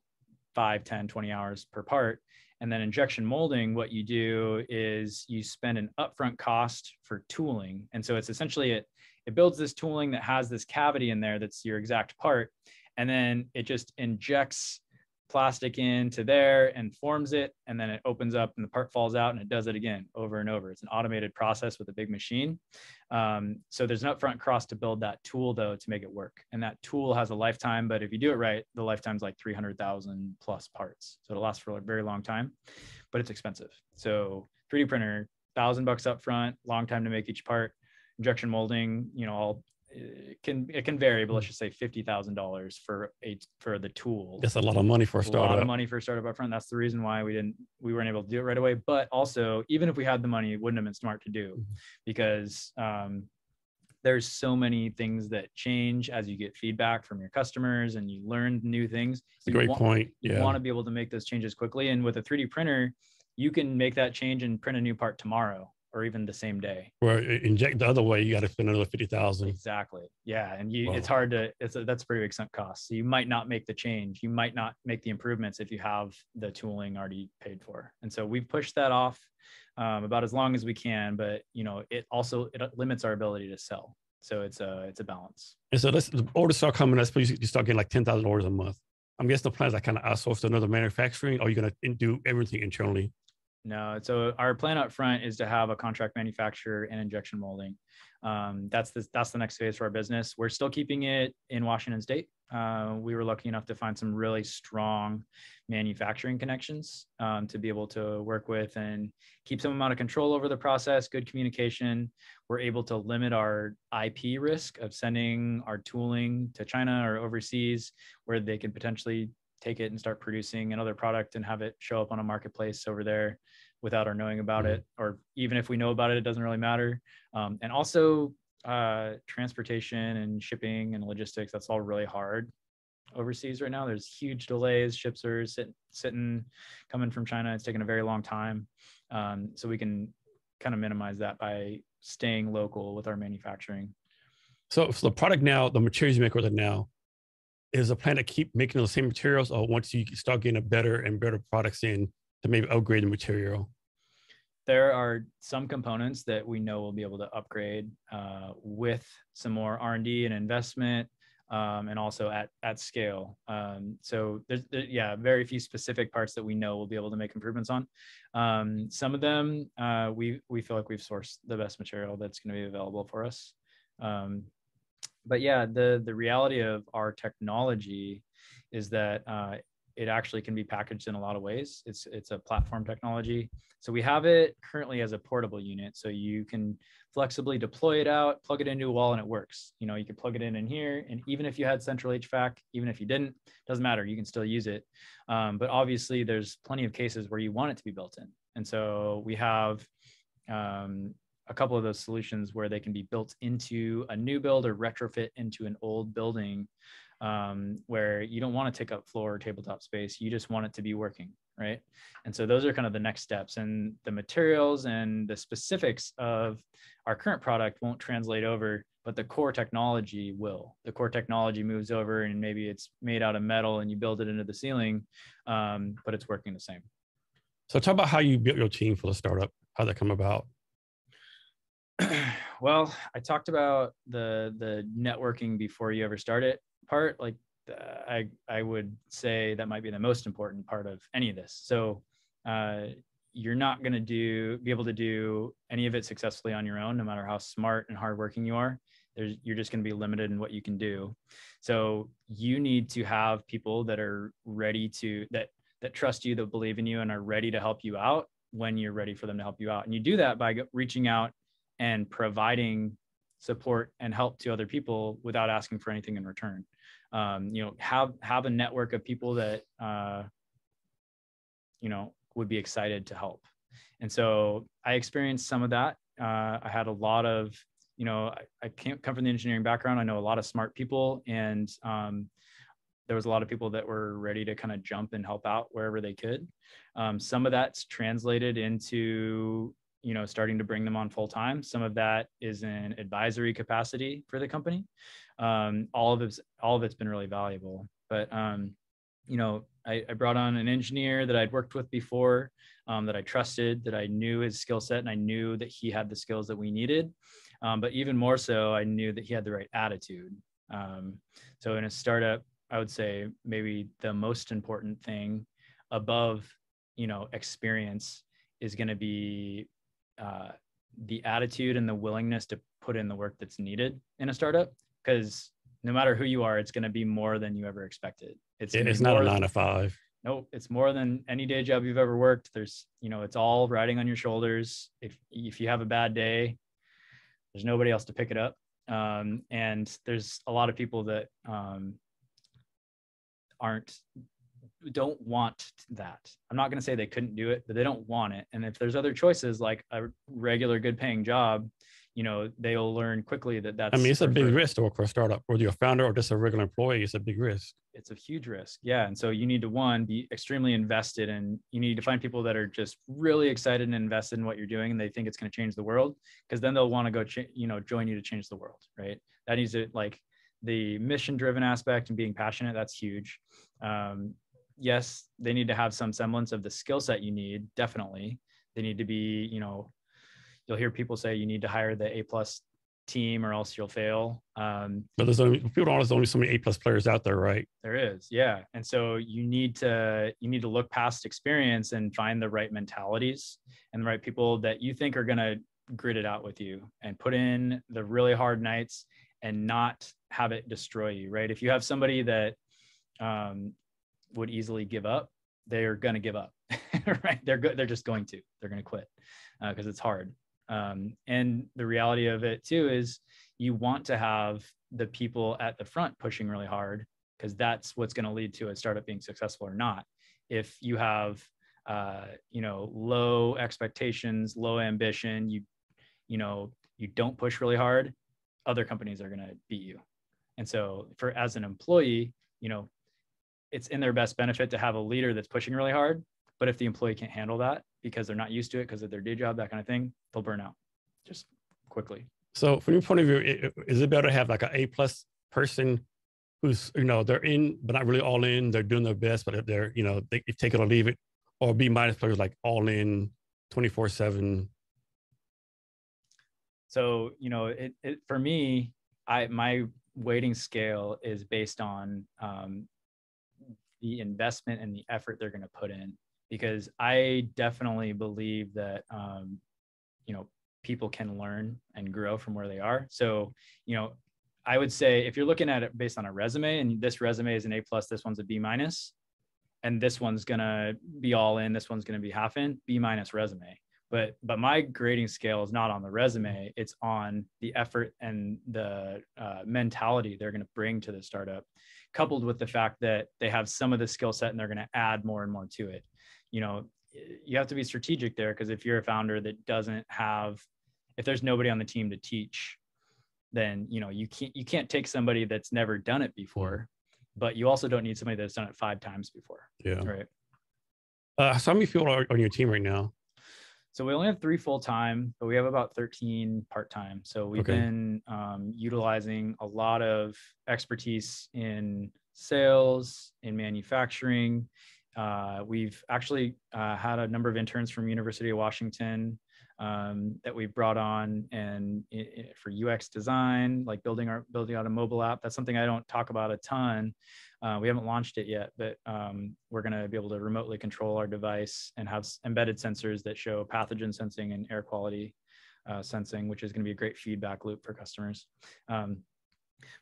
5, 10, 20 hours per part. And then injection molding, what you do is you spend an upfront cost for tooling. And so it's essentially it it builds this tooling that has this cavity in there that's your exact part. And then it just injects plastic into there and forms it and then it opens up and the part falls out and it does it again over and over. It's an automated process with a big machine. Um, so there's an upfront cost to build that tool though to make it work. And that tool has a lifetime but if you do it right the lifetime's like 300000 plus parts. So it'll last for a very long time but it's expensive. So 3d printer thousand bucks up front long time to make each part. Injection molding you know all it can it can vary, but let's just say fifty thousand dollars for a for the tool. That's a lot of money for a startup. A lot of money for a startup upfront. That's the reason why we didn't we weren't able to do it right away. But also, even if we had the money, it wouldn't have been smart to do, mm-hmm. because um, there's so many things that change as you get feedback from your customers and you learn new things. It's a great want, point. Yeah. You want to be able to make those changes quickly, and with a 3D printer, you can make that change and print a new part tomorrow or even the same day. Or inject the other way, you got to spend another fifty thousand. Exactly. Yeah, and you, wow. it's hard to. It's a, that's a pretty big sunk cost. So you might not make the change. You might not make the improvements if you have the tooling already paid for. And so we've pushed that off um, about as long as we can. But you know, it also it limits our ability to sell. So it's a it's a balance. And so let's the orders start coming. Let's you start getting like ten thousand orders a month. I'm guessing the plan is I kind of outsource to another manufacturing, or you're gonna do everything internally. No, so our plan up front is to have a contract manufacturer and injection molding. Um, that's the that's the next phase for our business. We're still keeping it in Washington State. Uh, we were lucky enough to find some really strong manufacturing connections um, to be able to work with and keep some amount of control over the process. Good communication. We're able to limit our IP risk of sending our tooling to China or overseas, where they can potentially take it and start producing another product and have it show up on a marketplace over there without our knowing about mm-hmm. it or even if we know about it it doesn't really matter. Um, and also uh, transportation and shipping and logistics that's all really hard overseas right now. There's huge delays. Ships are sit, sitting coming from china. It's taking a very long time. Um, so we can kind of minimize that by staying local with our manufacturing. So, so the product now the materials you make with it now is a plan to keep making those same materials or once you start getting a better and better products in to maybe upgrade the material? There are some components that we know we'll be able to upgrade uh, with some more r&d and investment um, and also at, at scale. Um, so there's there, yeah very few specific parts that we know we'll be able to make improvements on. Um, some of them uh, we we feel like we've sourced the best material that's going to be available for us. Um, but yeah, the the reality of our technology is that uh, it actually can be packaged in a lot of ways. It's it's a platform technology. So we have it currently as a portable unit, so you can flexibly deploy it out, plug it into a wall, and it works. You know, you can plug it in in here, and even if you had central HVAC, even if you didn't, doesn't matter. You can still use it. Um, but obviously, there's plenty of cases where you want it to be built in, and so we have um, a couple of those solutions where they can be built into a new build or retrofit into an old building um, where you don't want to take up floor or tabletop space. You just want it to be working, right? And so those are kind of the next steps. And the materials and the specifics of our current product won't translate over, but the core technology will. The core technology moves over and maybe it's made out of metal and you build it into the ceiling, um, but it's working the same. So talk about how you built your team for the startup. How that come about? well, I talked about the the networking before you ever start it part. Like, uh, I I would say that might be the most important part of any of this. So, uh, you're not going to do be able to do any of it successfully on your own, no matter how smart and hardworking you are. There's, you're just going to be limited in what you can do. So you need to have people that are ready to that that trust you, that believe in you, and are ready to help you out when you're ready for them to help you out. And you do that by reaching out and providing support and help to other people without asking for anything in return. Um, you know, have have a network of people that uh, you know would be excited to help. And so I experienced some of that. Uh, I had a lot of, you know, I, I can't come from the engineering background. I know a lot of smart people, and um, there was a lot of people that were ready to kind of jump and help out wherever they could. Um, some of that's translated into you know starting to bring them on full time. Some of that is in advisory capacity for the company. Um, all of it's all of it's been really valuable. But um, you know I, I, brought on an engineer that i'd worked with before um, that i trusted that i knew his skill set and i knew that he had the skills that we needed. Um, but even more so i knew that he had the right attitude. Um, so in a startup i would say maybe the most important thing above you know experience is going to be uh, the attitude and the willingness to put in the work that's needed in a startup because no matter who you are it's going to be more than you ever expected. It's, it's not a nine to five. No it's more than any day job you've ever worked. There's you know it's all riding on your shoulders. If if you have a bad day there's nobody else to pick it up. Um, and there's a lot of people that um, aren't don't want that. I'm not going to say they couldn't do it, but they don't want it. And if there's other choices like a regular good paying job, you know, they'll learn quickly that that's. I mean, it's a big risk to work for a startup, whether you're a founder or just a regular employee. It's a big risk. It's a huge risk, yeah. And so you need to one be extremely invested, and you need to find people that are just really excited and invested in what you're doing, and they think it's going to change the world, because then they'll want to go, ch- you know, join you to change the world, right? That needs to like the mission driven aspect and being passionate. That's huge. Um, yes, they need to have some semblance of the skill set you need. Definitely, they need to be. You know, you'll hear people say you need to hire the A plus team or else you'll fail. Um, but there's only people don't there's only so many A plus players out there, right? There is, yeah. And so you need to you need to look past experience and find the right mentalities and the right people that you think are going to grit it out with you and put in the really hard nights and not have it destroy you, right? If you have somebody that um, would easily give up, they're going to give up, right? They're good. They're just going to. They're going to quit because uh, it's hard. Um, and the reality of it too is you want to have the people at the front pushing really hard because that's what's going to lead to a startup being successful or not. If you have uh, you know low expectations, low ambition, you you know you don't push really hard, other companies are going to beat you. And so for as an employee, you know it's in their best benefit to have a leader that's pushing really hard. But if the employee can't handle that because they're not used to it because of their day job, that kind of thing, they'll burn out just quickly. So, from your point of view, is it better to have like an A plus person who's you know they're in but not really all in? They're doing their best, but if they're you know they take it or leave it, or B minus players like all in, twenty four seven. So you know, it, it for me, I my weighting scale is based on um, the investment and the effort they're going to put in because i definitely believe that um, you know people can learn and grow from where they are. So you know i would say if you're looking at it based on a resume and this resume is an a plus this one's a b minus and this one's going to be all in this one's going to be half in b minus resume. But but my grading scale is not on the resume it's on the effort and the uh, mentality they're going to bring to the startup coupled with the fact that they have some of the skill set and they're going to add more and more to it. You know you have to be strategic there because if you're a founder that doesn't have if there's nobody on the team to teach then you know you can't you can't take somebody that's never done it before but you also don't need somebody that's done it five times before. Yeah. Right. Uh, so how many people are on your team right now so we only have three full time, but we have about 13 part time. So we've okay. been um, utilizing a lot of expertise in sales, in manufacturing. Uh, we've actually uh, had a number of interns from University of Washington um, that we've brought on and for UX design, like building our building out a mobile app. That's something I don't talk about a ton. Uh, we haven't launched it yet, but um, we're going to be able to remotely control our device and have embedded sensors that show pathogen sensing and air quality uh, sensing, which is going to be a great feedback loop for customers. Um,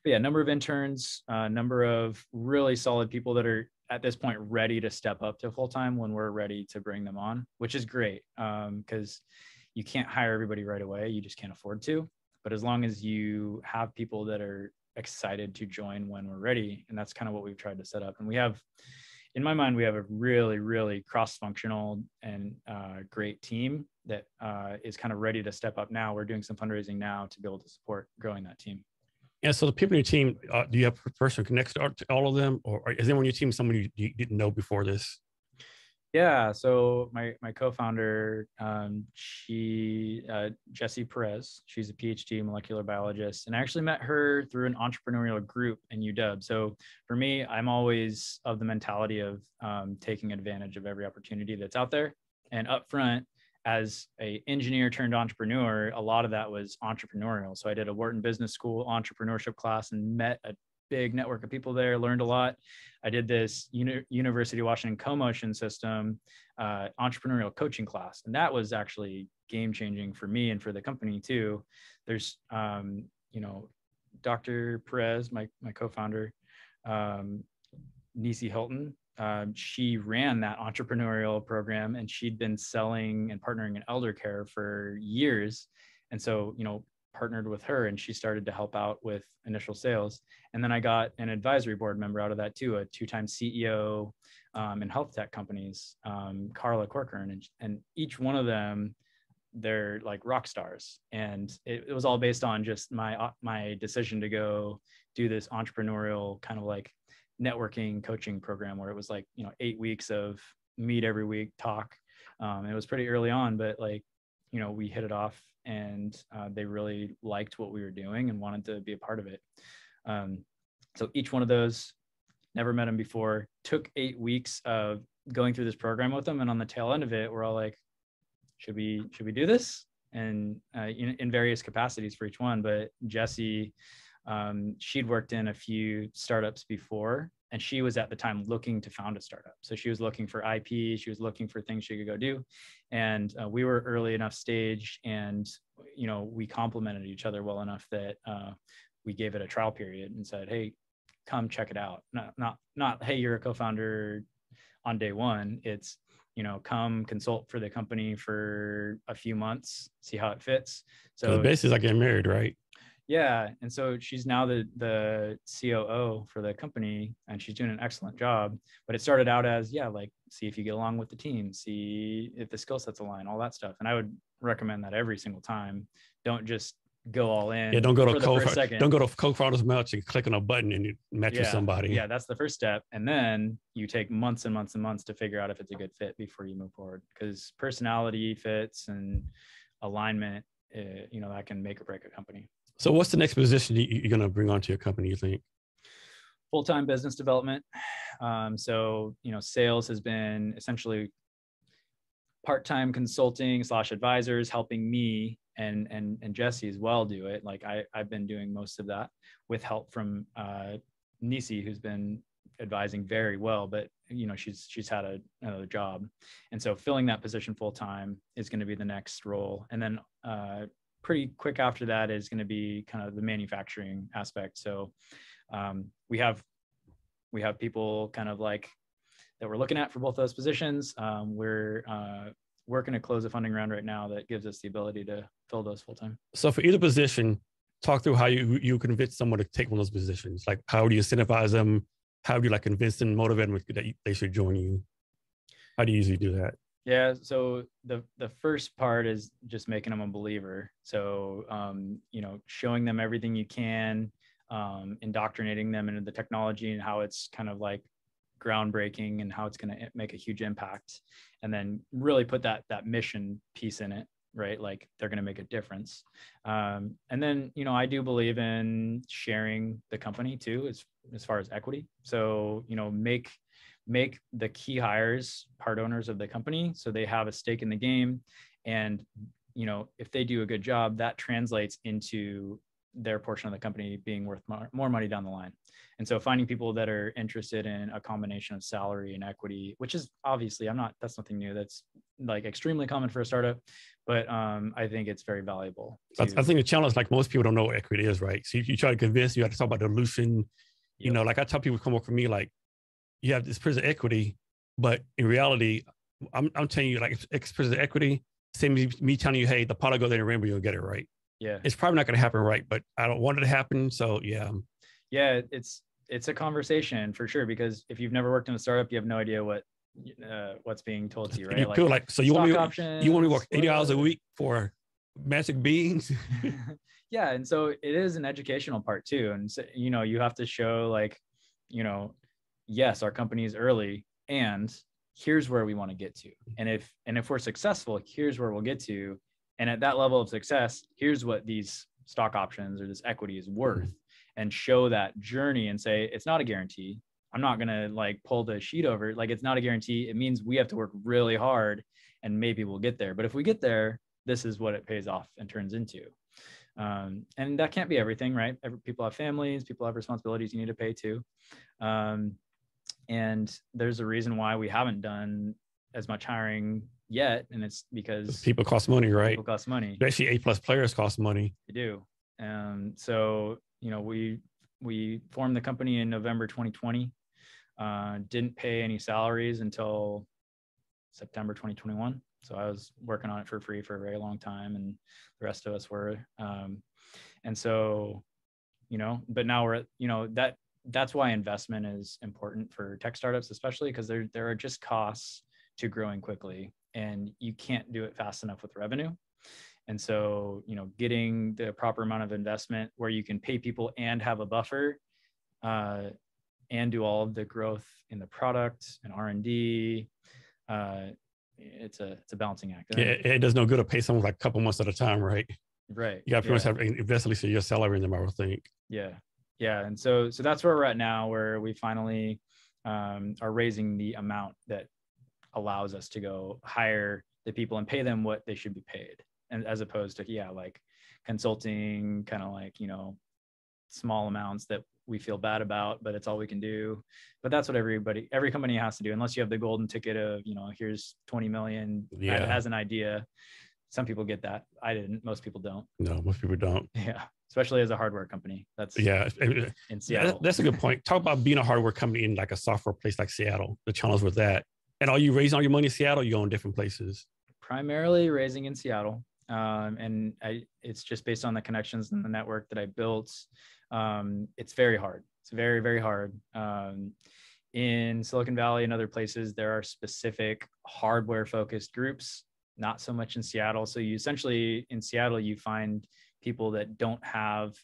but yeah, number of interns, uh, number of really solid people that are at this point ready to step up to full time when we're ready to bring them on, which is great because um, you can't hire everybody right away. You just can't afford to. But as long as you have people that are excited to join when we're ready, and that's kind of what we've tried to set up. And we have, in my mind, we have a really, really cross-functional and uh, great team that uh, is kind of ready to step up now. We're doing some fundraising now to be able to support growing that team. Yeah. So the people in your team, uh, do you have a person who connects to all of them, or is anyone on your team someone you, you didn't know before this? Yeah. So my my co-founder, um, she uh, Jessie Perez. She's a PhD molecular biologist, and I actually met her through an entrepreneurial group in UW. So for me, I'm always of the mentality of um, taking advantage of every opportunity that's out there. And up front, as a engineer turned entrepreneur, a lot of that was entrepreneurial. So I did a Wharton Business School entrepreneurship class and met a big network of people there, learned a lot. I did this Uni- University of Washington CoMotion system uh, entrepreneurial coaching class. And that was actually game changing for me and for the company too. There's, um, you know, Dr. Perez, my, my co-founder, um, Nisi Hilton, um, she ran that entrepreneurial program and she'd been selling and partnering in elder care for years. And so, you know, partnered with her and she started to help out with initial sales. And then I got an advisory board member out of that too, a two-time CEO um, in health tech companies, um, Carla Corcoran. And, and each one of them, they're like rock stars. And it, it was all based on just my, uh, my decision to go do this entrepreneurial kind of like networking coaching program where it was like you know eight weeks of meet every week talk um, it was pretty early on but like you know we hit it off and uh, they really liked what we were doing and wanted to be a part of it. Um, so each one of those never met him before took eight weeks of going through this program with them and on the tail end of it we're all like should we should we do this? And uh, in, in various capacities for each one but Jesse, um, she'd worked in a few startups before, and she was at the time looking to found a startup. So she was looking for IP, she was looking for things she could go do, and uh, we were early enough stage, and you know we complemented each other well enough that uh, we gave it a trial period and said, "Hey, come check it out." Not not not Hey, you're a co-founder on day one. It's you know come consult for the company for a few months see how it fits so, so basically like getting married right yeah, and so she's now the the COO for the company, and she's doing an excellent job. But it started out as yeah, like see if you get along with the team, see if the skill sets align, all that stuff. And I would recommend that every single time. Don't just go all in. Yeah, don't go to co don't go to co-founders match and click on a button and you match yeah, with somebody. Yeah, that's the first step, and then you take months and months and months to figure out if it's a good fit before you move forward. Because personality fits and alignment, uh, you know, that can make or break a company. So, what's the next position you're going to bring onto your company? You think? Full time business development. Um, so, you know, sales has been essentially part time consulting slash advisors helping me and and and Jesse as well do it. Like I I've been doing most of that with help from uh, Nisi, who's been advising very well, but you know she's she's had a, another job, and so filling that position full time is going to be the next role. And then uh, pretty quick after that is going to be kind of the manufacturing aspect. So um, we have we have people kind of like that we're looking at for both those positions. Um, we're uh, working to close a funding round right now that gives us the ability to fill those full time. So for either position, talk through how you you convince someone to take one of those positions. Like how do you incentivize them? How do you like convince them, motivate them that they should join you? How do you usually do that? Yeah. So the the first part is just making them a believer. So um, you know, showing them everything you can, um, indoctrinating them into the technology and how it's kind of like groundbreaking and how it's going to make a huge impact, and then really put that that mission piece in it. Right, like they're going to make a difference, um, and then you know I do believe in sharing the company too, as as far as equity. So you know make make the key hires part owners of the company so they have a stake in the game. And you know if they do a good job that translates into their portion of the company being worth more, money down the line. And so finding people that are interested in a combination of salary and equity which is obviously i'm not that's nothing new. That's like extremely common for a startup but um, i think it's very valuable to- i think the challenge like most people don't know what equity is right? So you, you try to convince you have to talk about dilution. You know like i tell people come work for me like you have this prison equity, but in reality, I'm, I'm telling you, like it's prison equity, same as me telling you, hey, the pot will go there and rainbow, you'll get it right. Yeah. It's probably not going to happen right, but I don't want it to happen. So yeah. Yeah, it's it's a conversation for sure because if you've never worked in a startup, you have no idea what uh, what's being told to you, right? You like, feel like so you want me options, you want me to work 80 hours a week for magic beans? yeah, and so it is an educational part too, and so, you know you have to show like, you know, yes, our company is early, and here's where we want to get to, and if and if we're successful, here's where we'll get to, and at that level of success, here's what these stock options or this equity is worth, and show that journey and say it's not a guarantee. I'm not gonna like pull the sheet over. Like it's not a guarantee. It means we have to work really hard, and maybe we'll get there. But if we get there, this is what it pays off and turns into. Um, and that can't be everything, right? Every, people have families, people have responsibilities you need to pay to. Um, and there's a reason why we haven't done as much hiring yet. And it's because people cost money, right? People cost money. Especially A plus players cost money. They do. Um, so, you know, we, we formed the company in November 2020, uh, didn't pay any salaries until September 2021. So I was working on it for free for a very long time, and the rest of us were. Um, and so, you know, but now we're you know, that that's why investment is important for tech startups, especially because there there are just costs to growing quickly, and you can't do it fast enough with revenue. And so, you know, getting the proper amount of investment where you can pay people and have a buffer, uh, and do all of the growth in the product and R and D, uh, it's a it's a balancing act. Yeah, it, it does no good to pay someone like a couple months at a time, right? Right. You got to yeah. have invest at least your salary in them, I would think. Yeah, yeah, and so so that's where we're at now, where we finally um, are raising the amount that allows us to go hire the people and pay them what they should be paid, and as opposed to yeah, like consulting, kind of like you know small amounts that we feel bad about, but it's all we can do. But that's what everybody, every company has to do, unless you have the golden ticket of, you know, here's 20 million yeah. as an idea. Some people get that. I didn't. Most people don't. No, most people don't. Yeah, especially as a hardware company. That's yeah. In Seattle, that's a good point. Talk about being a hardware company in like a software place like Seattle. The challenge with that. And are you raising all your money in Seattle? you go in different places? Primarily raising in Seattle, um, and I, it's just based on the connections and the network that I built um, it's very hard. It's very, very hard. Um, in Silicon Valley and other places, there are specific hardware focused groups, not so much in Seattle. So you essentially in Seattle, you find people that don't have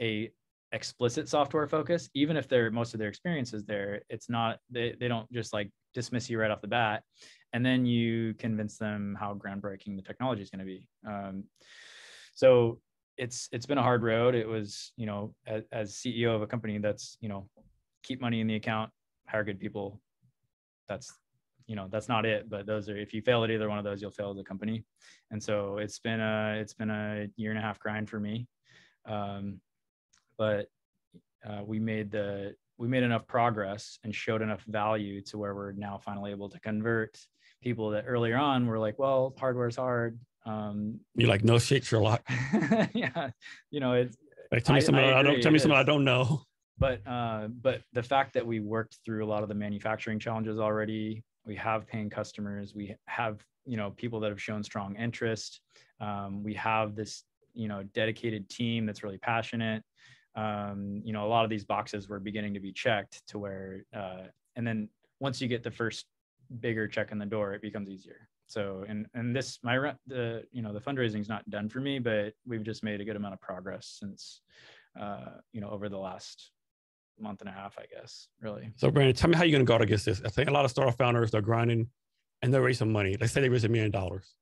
a explicit software focus, even if they're most of their experience is there, it's not, they, they don't just like dismiss you right off the bat. And then you convince them how groundbreaking the technology is going to be. Um, so it's it's been a hard road. It was, you know, as, as CEO of a company that's, you know, keep money in the account, hire good people. That's, you know, that's not it. But those are if you fail at either one of those, you'll fail as a company. And so it's been a it's been a year and a half grind for me. Um, but uh, we made the we made enough progress and showed enough value to where we're now finally able to convert people that earlier on were like, well, hardware is hard. Um, You're like, no shit, Sherlock. yeah, you know, it's. Like, tell me I, something I, I don't. Tell me something I don't know. But uh, but the fact that we worked through a lot of the manufacturing challenges already, we have paying customers, we have you know people that have shown strong interest. Um, we have this you know dedicated team that's really passionate. Um, you know, a lot of these boxes were beginning to be checked to where, uh, and then once you get the first bigger check in the door, it becomes easier so and and this my the you know the fundraising is not done for me but we've just made a good amount of progress since uh you know over the last month and a half i guess really so Branden tell me how you're going to guard against this i think a lot of startup founders they're grinding and they're raising money let's say they raise a million dollars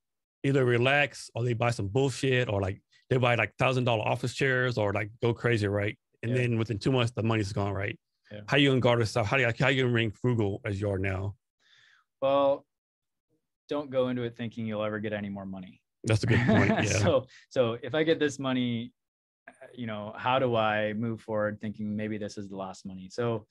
either relax or they buy some bullshit or like they buy like thousand dollar office chairs or like go crazy right and yeah. then within two months the money's gone right yeah. how you going to guard yourself how do you how you going to remain frugal as you are now well don't go into it thinking you'll ever get any more money. That's a good point. Yeah. so, so if I get this money, you know, how do I move forward thinking maybe this is the last money? So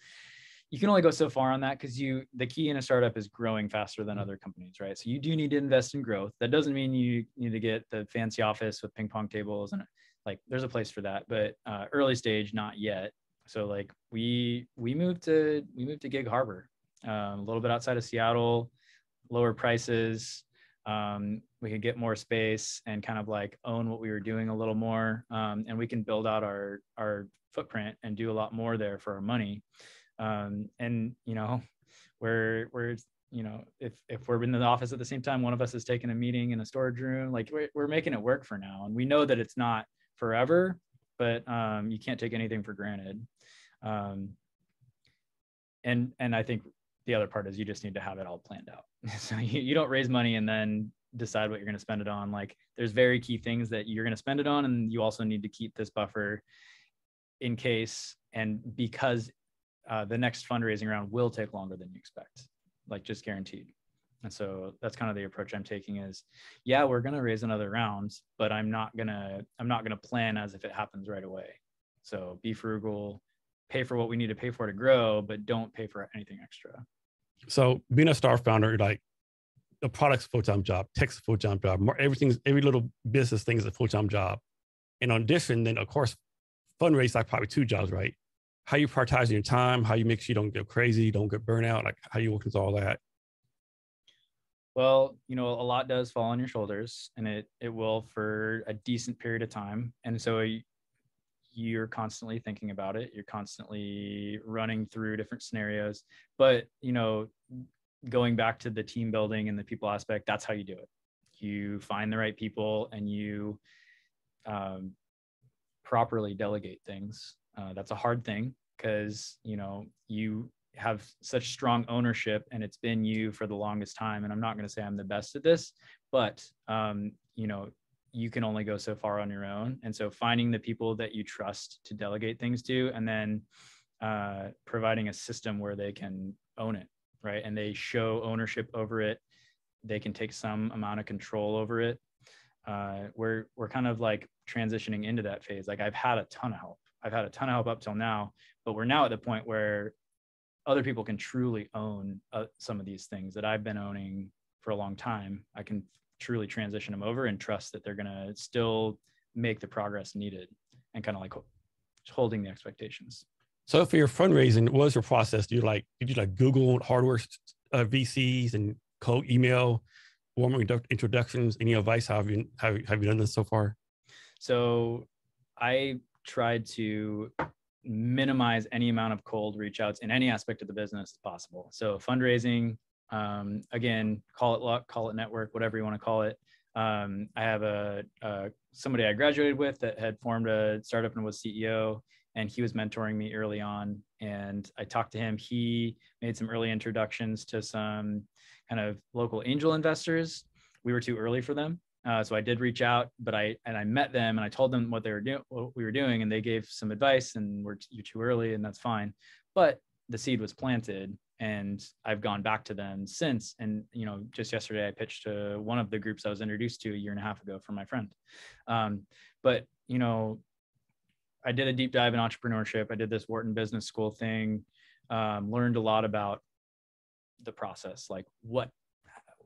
you can only go so far on that because you the key in a startup is growing faster than other companies, right? So you do need to invest in growth. That doesn't mean you need to get the fancy office with ping pong tables and like there's a place for that, but uh, early stage, not yet. So like we we moved to we moved to Gig Harbor um, a little bit outside of Seattle, lower prices. Um, we could get more space and kind of like own what we were doing a little more, um, and we can build out our our footprint and do a lot more there for our money. Um, and you know, we're we're you know if if we're in the office at the same time, one of us is taking a meeting in a storage room. Like we're, we're making it work for now, and we know that it's not forever, but um, you can't take anything for granted. Um, and and I think the other part is you just need to have it all planned out. so you, you don't raise money and then decide what you're going to spend it on. Like there's very key things that you're going to spend it on, and you also need to keep this buffer in case and because uh, the next fundraising round will take longer than you expect, like just guaranteed. And so that's kind of the approach I'm taking is, yeah, we're going to raise another round, but I'm not going to, I'm not going to plan as if it happens right away. So be frugal, pay for what we need to pay for to grow, but don't pay for anything extra. So being a star founder, like the product's full-time job, tech's a full-time job, more everything's every little business thing is a full-time job. And on addition, then of course, fundraise like probably two jobs, right? How you prioritize your time, how you make sure you don't get crazy, don't get burnout, like how you work with all that. Well, you know, a lot does fall on your shoulders and it it will for a decent period of time. And so you're constantly thinking about it you're constantly running through different scenarios but you know going back to the team building and the people aspect that's how you do it. You find the right people and you um, properly delegate things. Uh, that's a hard thing because you know you have such strong ownership and it's been you for the longest time and i'm not going to say i'm the best at this but um, you know you can only go so far on your own. And so finding the people that you trust to delegate things to, and then uh, providing a system where they can own it, right? And they show ownership over it. They can take some amount of control over it. Uh, we're we're kind of like transitioning into that phase. Like I've had a ton of help. I've had a ton of help up till now, but we're now at the point where other people can truly own uh, some of these things that I've been owning for a long time. I can truly transition them over and trust that they're going to still make the progress needed and kind of like holding the expectations. So for your fundraising, what was your process? Do you like did you like Google hardware uh, VCs and cold email, warm introductions? Any advice? How have you have, have you done this so far? So I tried to minimize any amount of cold reach outs in any aspect of the business as possible. So fundraising, um, again, call it luck, call it network, whatever you want to call it. Um, I have a, a, somebody I graduated with that had formed a startup and was CEO, and he was mentoring me early on. And I talked to him. He made some early introductions to some kind of local angel investors. We were too early for them, uh, so I did reach out, but I and I met them and I told them what they were doing, what we were doing, and they gave some advice. And we're you're too early, and that's fine. But the seed was planted, and I've gone back to them since. And you know, just yesterday I pitched to one of the groups I was introduced to a year and a half ago from my friend. Um, but you know, I did a deep dive in entrepreneurship. I did this Wharton Business School thing. Um, learned a lot about the process, like what,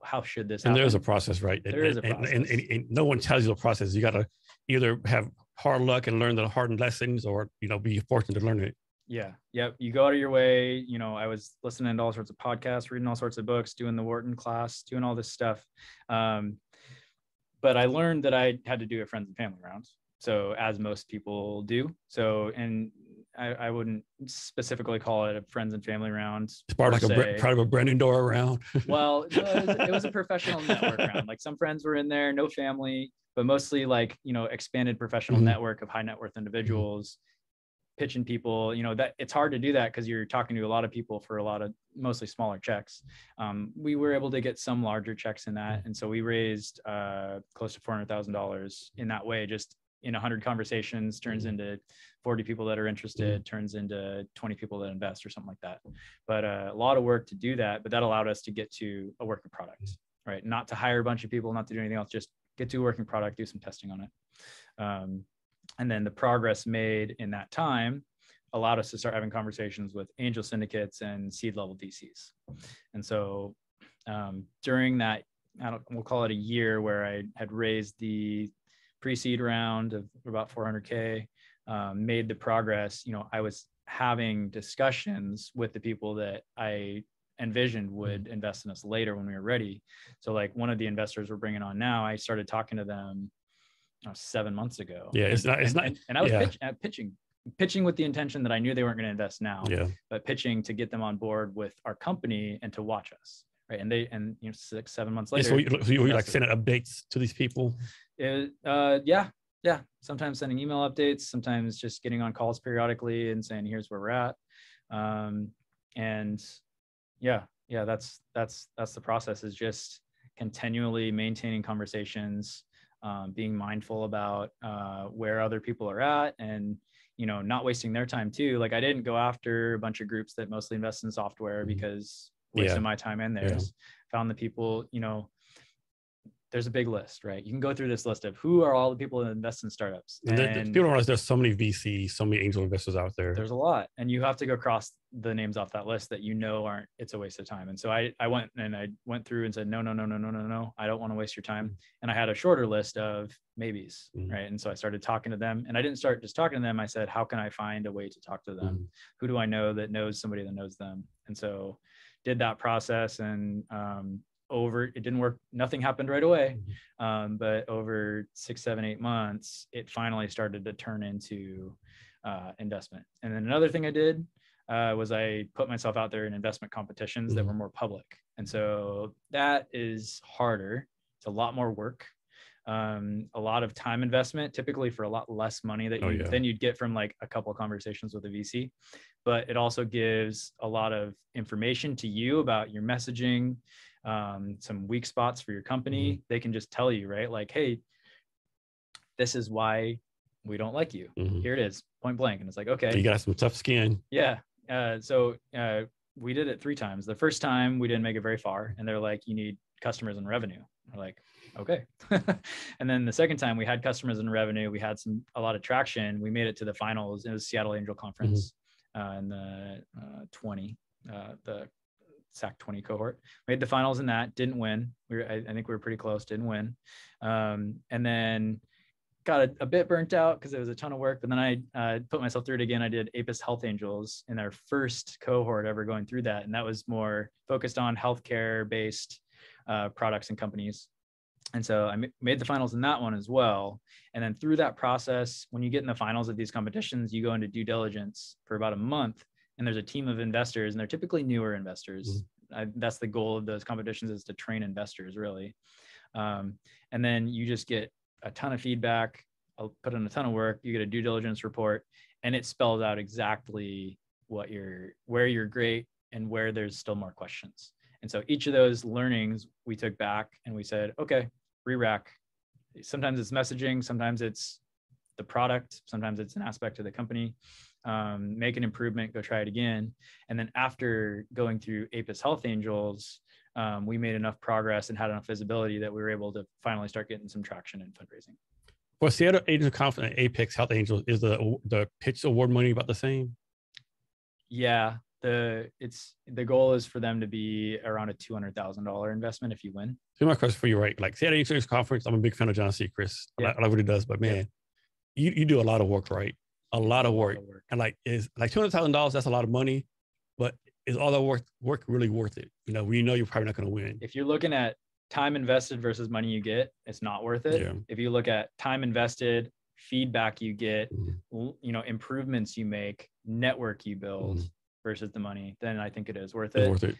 how should this? And happen? there's a process, right? There and, is a process. And, and, and, no one tells you the process. You got to either have hard luck and learn the hard lessons, or you know, be fortunate to learn it. Yeah. Yep. You go out of your way. You know, I was listening to all sorts of podcasts, reading all sorts of books, doing the Wharton class, doing all this stuff. Um, but I learned that I had to do a friends and family rounds. So as most people do. So, and I, I wouldn't specifically call it a friends and family round. It's part like a part of a Branden Door round. well, it was, it was a professional network round. Like some friends were in there, no family, but mostly like, you know, expanded professional mm-hmm. network of high net worth individuals pitching people you know that it's hard to do that because you're talking to a lot of people for a lot of mostly smaller checks. Um, we were able to get some larger checks in that. And so we raised uh, close to $400000 in that way just in 100 conversations turns mm-hmm. into 40 people that are interested mm-hmm. turns into 20 people that invest or something like that. But uh, a lot of work to do that but that allowed us to get to a working product right? Not to hire a bunch of people not to do anything else just get to a working product do some testing on it. Um, and then the progress made in that time allowed us to start having conversations with angel syndicates and seed level VCs. And so um, during that, I don't, we'll call it a year where I had raised the pre-seed round of about 400k, um, made the progress. You know, I was having discussions with the people that I envisioned would invest in us later when we were ready. So like one of the investors we're bringing on now, I started talking to them know, seven months ago. Yeah, it's And- not- it's and- not- And, and I was yeah. pitch, uh, pitching, pitching with the intention that I knew they weren't going to invest now, Yeah. but pitching to get them on board with our company and to watch us. Right. And they, and you know, six, seven months Yeah, later, so you, so you like sending updates to these people. it, uh, yeah, yeah. Sometimes sending email updates, sometimes just getting on calls periodically and saying, "Here's where we're at." Um, and yeah, yeah, that's that's that's the process. Is just continually maintaining conversations, um, being mindful about uh, where other people are at, and you know, not wasting their time too. Like I didn't go after a bunch of groups that mostly invest in software Mhm. because Yeah. wasting my time and Yeah. theirs. Found the people, you know, there's a big list, right? You can go through this list of who are all the people that invest in startups. And there- And people don't realize there's so many VC, so many angel investors out there. there's a lot. And you have to go across the names off that list that you know aren't it's a waste of time. And so I I went and I went through and said, no, no, no, no, no, no, no. I don't want to waste your time. And I had a shorter list of maybes. Mhm. Right. And so I started talking to them. And I didn't start just talking to them. I said, how can I find a way to talk to them? Mhm. who do I know that knows somebody that knows them? And so did that process and um, over, it didn't work. Nothing happened right away. Um, but over six, seven, eight months, it finally started to turn into uh, investment. And then another thing I did uh, was I put myself out there in investment competitions that Mhm. were more public. And so that is harder. It's a lot more work. Um, a lot of time investment, typically for a lot less money that Oh, yeah. than you'd get from like a couple of conversations with a VC. But it also gives a lot of information to you about your messaging, um, some weak spots for your company. Mm-hmm. They can just tell you, right? Like, hey, this is why we don't like you. Mhm. Here it is, point blank. And it's like, okay, You got some tough skin. yeah. Uh, so uh, we did it three times. The first time we didn't make it very far, and they're like, "You need customers and revenue." We're like, "Okay." and then the second time we had customers and revenue. We had some a lot of traction. We made it to the finals. It was Seattle Angel Conference uh, in the uh, 20, uh, the SAC 20 cohort. Made the finals in that. Didn't win. We were, I, I think we were pretty close. Didn't win. Um, and then got a, a bit burnt out because it was a ton of work. But then I uh, put myself through it again. I did Apis Health Angels in our first cohort ever going through that, and that was more focused on healthcare based uh, products and companies. And so I made the finals in that one as well. And then through that process, when you get in the finals of these competitions, you go into due diligence for about a month, and there's a team of investors, and they're typically newer investors. I, that's the goal of those competitions is to train investors really. Um, and then you just get a ton of feedback. I'll put in a ton of work. You get a due diligence report, and it spells out exactly what you're, where you're great, and where there's still more questions. And so each of those learnings we took back and we said, okay, re-rack. Sometimes it's messaging, sometimes it's the product, sometimes it's an aspect of the company. Um, make an improvement, go try it again. And then after going through Apis Health Angels, um, we made enough progress and had enough visibility that we were able to finally start getting some traction in fundraising. For Seattle Conference and Apex Health Angels, is the the pitch award money about the same? Yeah, the it's the goal is for them to be around a two hundred thousand dollar investment if you win. Here's my question for you, right? Like Seattle Angel Conference, I'm a big fan of John Sechrest. Yeah. I like what he does, but Yeah. man, you, you do a lot of work, right? A lot of work. work. And like is like two hundred thousand dollars, that's a lot of money, but is all that work work really worth it? You know, we know you're probably not gonna win. If you're looking at time invested versus money you get, it's not worth it. Yeah. If you look at time invested, feedback you get, Mhm. you know, improvements you make, network you build Mhm. versus the money, then I think it is worth it. worth it.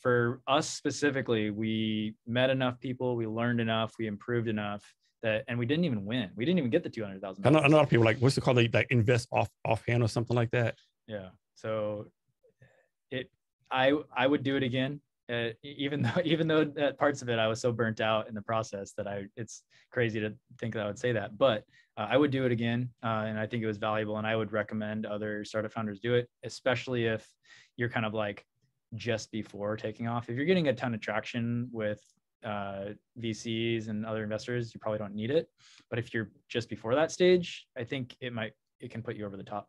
For us specifically, we met enough people, we learned enough, we improved enough that, and we didn't even win. We didn't even get the two hundred thousand. I know, a lot of people like what's it called? They like invest off offhand or something like that. yeah so it i i would do it again uh, even though even though that parts of it i was so burnt out in the process that i it's crazy to think that i would say that but uh, i would do it again uh, and i think it was valuable and i would recommend other startup founders do it especially if you're kind of like just before taking off if you're getting a ton of traction with uh, vcs and other investors you probably don't need it but if you're just before that stage i think it might it can put you over the top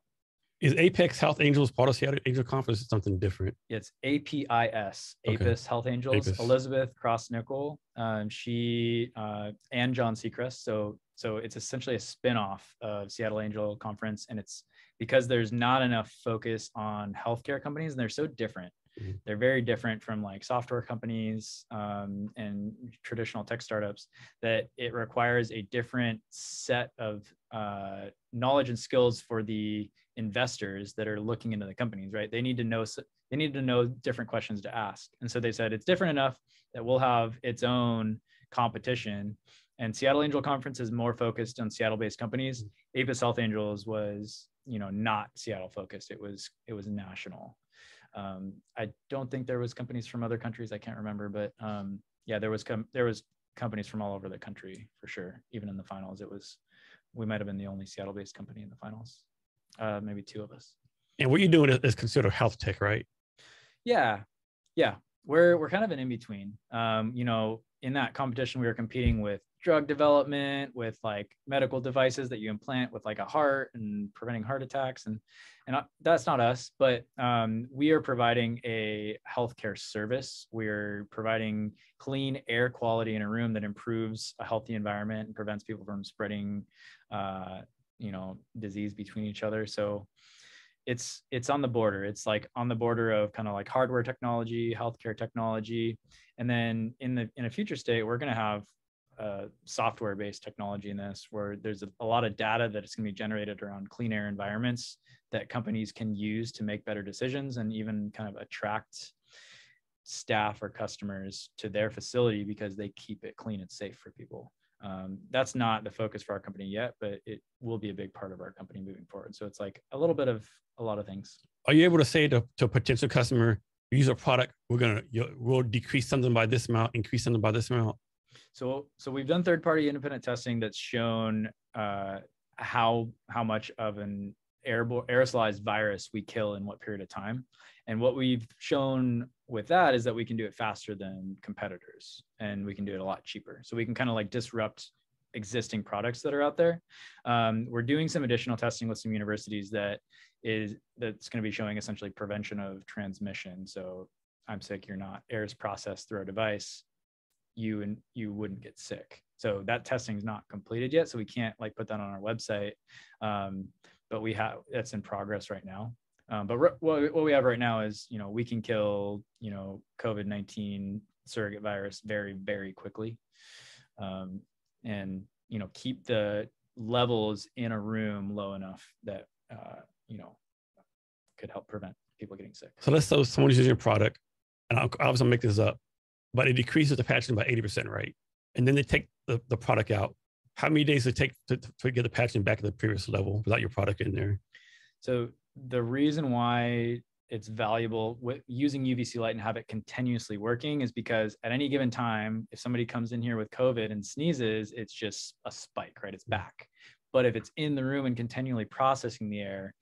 Is Apex Health Angels part of Seattle Angel Conference? Or something different. It's APIS, Okay. Apis Health Angels. Apis. Elizabeth Cross Nickel, um, she uh, and John Sechrest. So so it's essentially a spin-off of Seattle Angel Conference, and it's because there's not enough focus on healthcare companies, and they're so different. Mm-hmm. They're very different from like software companies um, and traditional tech startups. That it requires a different set of uh, knowledge and skills for the investors that are looking into the companies. Right? They need to know they need to know different questions to ask. And so they said it's different enough that we'll have its own competition. And Seattle Angel Conference is more focused on Seattle-based companies. Mm-hmm. Health Angels was, you know, not Seattle focused. It was it was national. Um, I don't think there was companies from other countries. I can't remember, but um, yeah, there was com- there was companies from all over the country for sure. Even in the finals, it was we might have been the only Seattle-based company in the finals. Uh, maybe two of us. And what you're doing is considered health tech, right? Yeah, yeah. We're we're kind of an in between. Um, you know, in that competition, we were competing with drug development, with like medical devices that you implant with like a heart and preventing heart attacks, and and that's not us, but um, we are providing a healthcare service. We're providing clean air quality in a room that improves a healthy environment and prevents people from spreading, uh, you know, disease between each other. So it's it's on the border it's like on the border of kind of like hardware technology healthcare technology and then in the in a future state we're going to have uh, software based technology in this where there's a, a lot of data that is going to be generated around clean air environments that companies can use to make better decisions and even kind of attract staff or customers to their facility because they keep it clean and safe for people um, that's not the focus for our company yet, but it will be a big part of our company moving forward. So it's like a little bit of a lot of things. Are you able to say to, to a potential customer, use a product, we're gonna we'll decrease something by this amount, increase something by this amount? So so we've done third party independent testing that's shown uh, how how much of an aerosolized virus we kill in what period of time. And what we've shown with that is that we can do it faster than competitors and we can do it a lot cheaper. So we can kind of like disrupt existing products that are out there. Um, we're doing some additional testing with some universities that is that's going to be showing essentially prevention of transmission. So I'm sick, you're not. Air is processed through a device. You and you wouldn't get sick. So that testing is not completed yet. So we can't like put that on our website. Um, but we have that's in progress right now. Um, but re- what, what we have right now is, you know, we can kill, you know, COVID 19 surrogate virus very, very quickly. Um, and, you know, keep the levels in a room low enough that, uh, you know, could help prevent people getting sick. So let's say someone's using your product, and I'll obviously make this up, but it decreases the patching by 80%, right? And then they take the, the product out. How many days does it take to, to get the patching back to the previous level without your product in there? So the reason why it's valuable with using UVC light and have it continuously working is because at any given time, if somebody comes in here with COVID and sneezes, it's just a spike, right? It's mm-hmm. back. But if it's in the room and continually processing the air,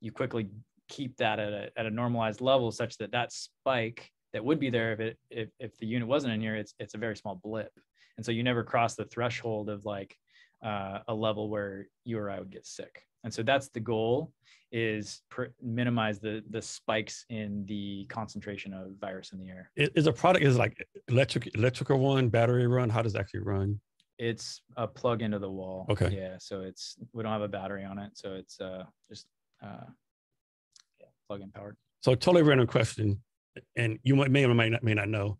you quickly keep that at a, at a normalized level such that that spike that would be there if it if, if the unit wasn't in here, it's it's a very small blip. And so you never cross the threshold of like uh, a level where you or I would get sick. And so that's the goal is pr- minimize the the spikes in the concentration of virus in the air. Is a product is like electric electrical one, battery run? How does it actually run? It's a plug into the wall. Okay. Yeah. So it's we don't have a battery on it, so it's uh just uh yeah, plug in powered. So totally random question, and you might may or may not may not know.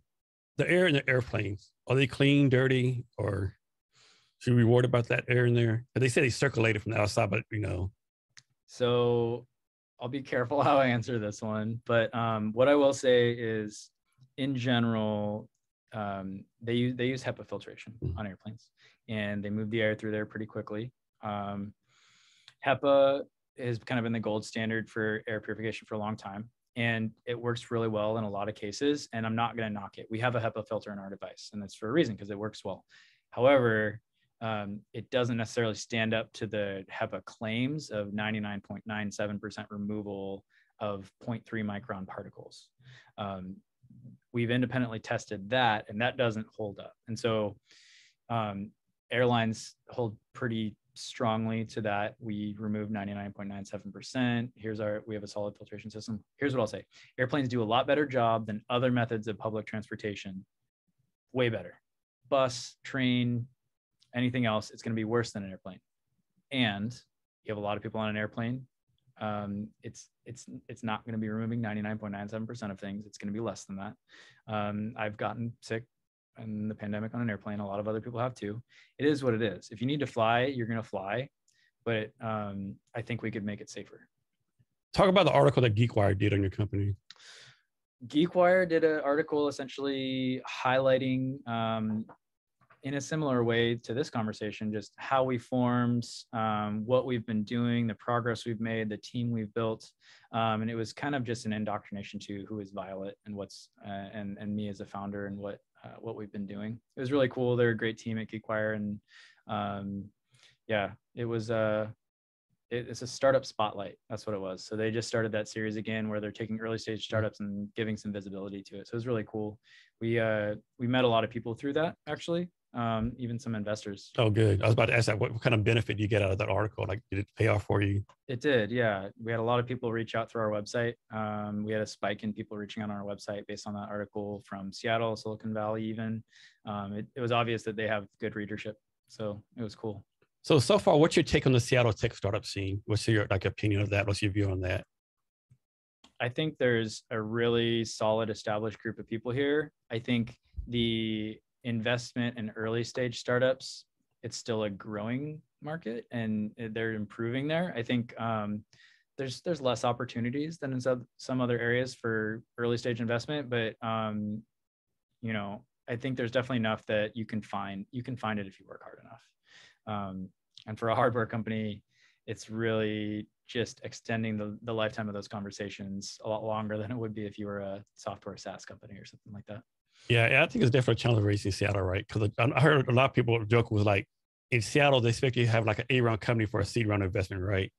The air in the airplanes are they clean, dirty, or should we worry about that air in there? They say they circulated from the outside, but you know. So I'll be careful how I answer this one, but um, what I will say is, in general, um, they use they use HEPA filtration mm-hmm. on airplanes, and they move the air through there pretty quickly. Um, HEPA has kind of been the gold standard for air purification for a long time, and it works really well in a lot of cases. And I'm not going to knock it. We have a HEPA filter in our device, and that's for a reason because it works well. However, um, it doesn't necessarily stand up to the HEPA claims of 99.97% removal of 0.3 micron particles. Um, we've independently tested that, and that doesn't hold up. And so um, airlines hold pretty strongly to that. We remove 99.97%. Here's our, we have a solid filtration system. Here's what I'll say airplanes do a lot better job than other methods of public transportation. Way better. Bus, train, anything else, it's going to be worse than an airplane. And you have a lot of people on an airplane. um, it's it's it's not going to be removing 99.97% of things. It's going to be less than that. Um, I've gotten sick in the pandemic on an airplane. A lot of other people have too. It is what it is. If you need to fly, you're going to fly. But um, I think we could make it safer. Talk about the article that GeekWire did on your company. GeekWire did an article essentially highlighting um, in a similar way to this conversation, just how we formed, um, what we've been doing, the progress we've made, the team we've built, um, and it was kind of just an indoctrination to who is Violett and what's uh, and and me as a founder and what uh, what we've been doing. It was really cool. They're a great team at GeekWire, and um, yeah, it was uh, it's a startup spotlight. That's what it was. So they just started that series again, where they're taking early stage mm-hmm. startups and giving some visibility to it. So it was really cool. We uh, we met a lot of people through that actually um, even some investors. Oh, good. I was about to ask that. What, what, kind of benefit do you get out of that article? Like, did it pay off for you? It did. Yeah, we had a lot of people reach out through our website. Um, we had a spike in people reaching out on our website based on that article from Seattle, Silicon Valley, even. Um, it, it was obvious that they have good readership, so it was cool. So so far, what's your take on the Seattle tech startup scene? What's your like opinion of that? What's your view on that? I think there's a really solid established group of people here. I think the investment in early stage startups, it's still a growing market and they're improving there. I think um, there's there's less opportunities than in some, some other areas for early stage investment, but um, you know I think there's definitely enough that you can find you can find it if you work hard enough. Um, and for a hardware company, it's really just extending the, the lifetime of those conversations a lot longer than it would be if you were a software SaaS company or something like that. Yeah, I think it's definitely a challenge raising Seattle, right? Because I heard a lot of people joke was like, in Seattle, they expect you to have like an A round company for a seed round investment, right?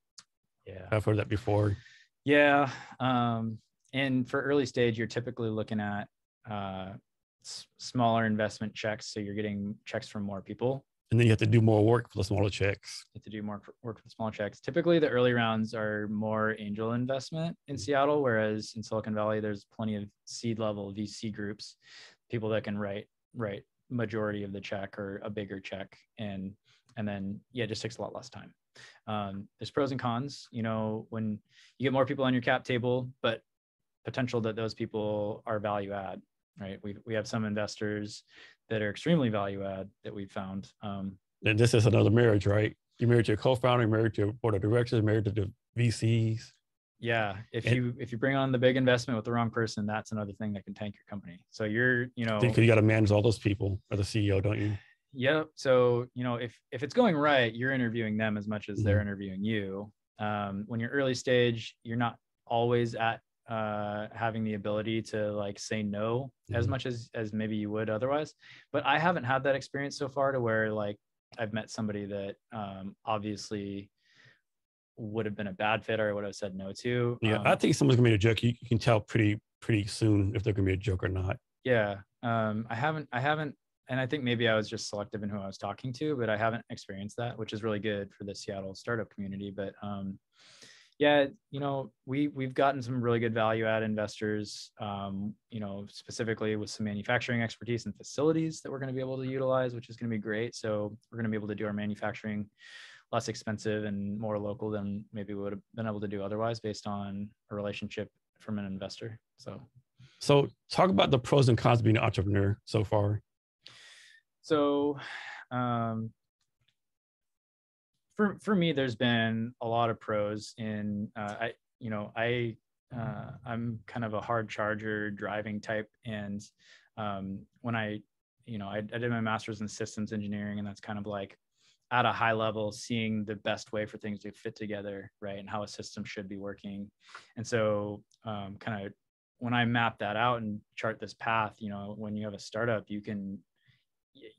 Yeah, I've heard that before. Yeah, um, and for early stage, you're typically looking at uh, s- smaller investment checks, so you're getting checks from more people. And then you have to do more work for the smaller checks. You have to do more work for the small checks. Typically, the early rounds are more angel investment in mm-hmm. Seattle, whereas in Silicon Valley, there's plenty of seed level VC groups people that can write write majority of the check or a bigger check and and then yeah it just takes a lot less time. Um, there's pros and cons you know when you get more people on your cap table but potential that those people are value add right? We, we have some investors that are extremely value add that we've found um, and this is another marriage right? You're married to your co-founder you're married to your board of directors married to the vcs yeah if you if you bring on the big investment with the wrong person that's another thing that can tank your company so you're you know because you got to manage all those people as the ceo don't you yep so you know if if it's going right you're interviewing them as much as mm-hmm. they're interviewing you um, when you're early stage you're not always at uh, having the ability to like say no mm-hmm. as much as as maybe you would otherwise but i haven't had that experience so far to where like i've met somebody that um, obviously would have been a bad fit or I would have said no to. Yeah, um, I think someone's gonna be a joke. You, you, can tell pretty pretty soon if they're gonna be a joke or not. Yeah, um, I haven't I haven't, and I think maybe I was just selective in who I was talking to, but I haven't experienced that, which is really good for the Seattle startup community. But um, yeah, you know, we we've gotten some really good value add investors. Um, you know, specifically with some manufacturing expertise and facilities that we're going to be able to utilize, which is going to be great. So we're going to be able to do our manufacturing less expensive and more local than maybe we would have been able to do otherwise based on a relationship from an investor. So, so talk about the pros and cons of being an entrepreneur so far. So, um, for for me, there's been a lot of pros in uh, I you know I uh, I'm kind of a hard charger driving type, and um, when I you know I, I did my master's in systems engineering, and that's kind of like at a high level seeing the best way for things to fit together right and how a system should be working. And so um, kind of when i map that out and chart this path you know when you have a startup you can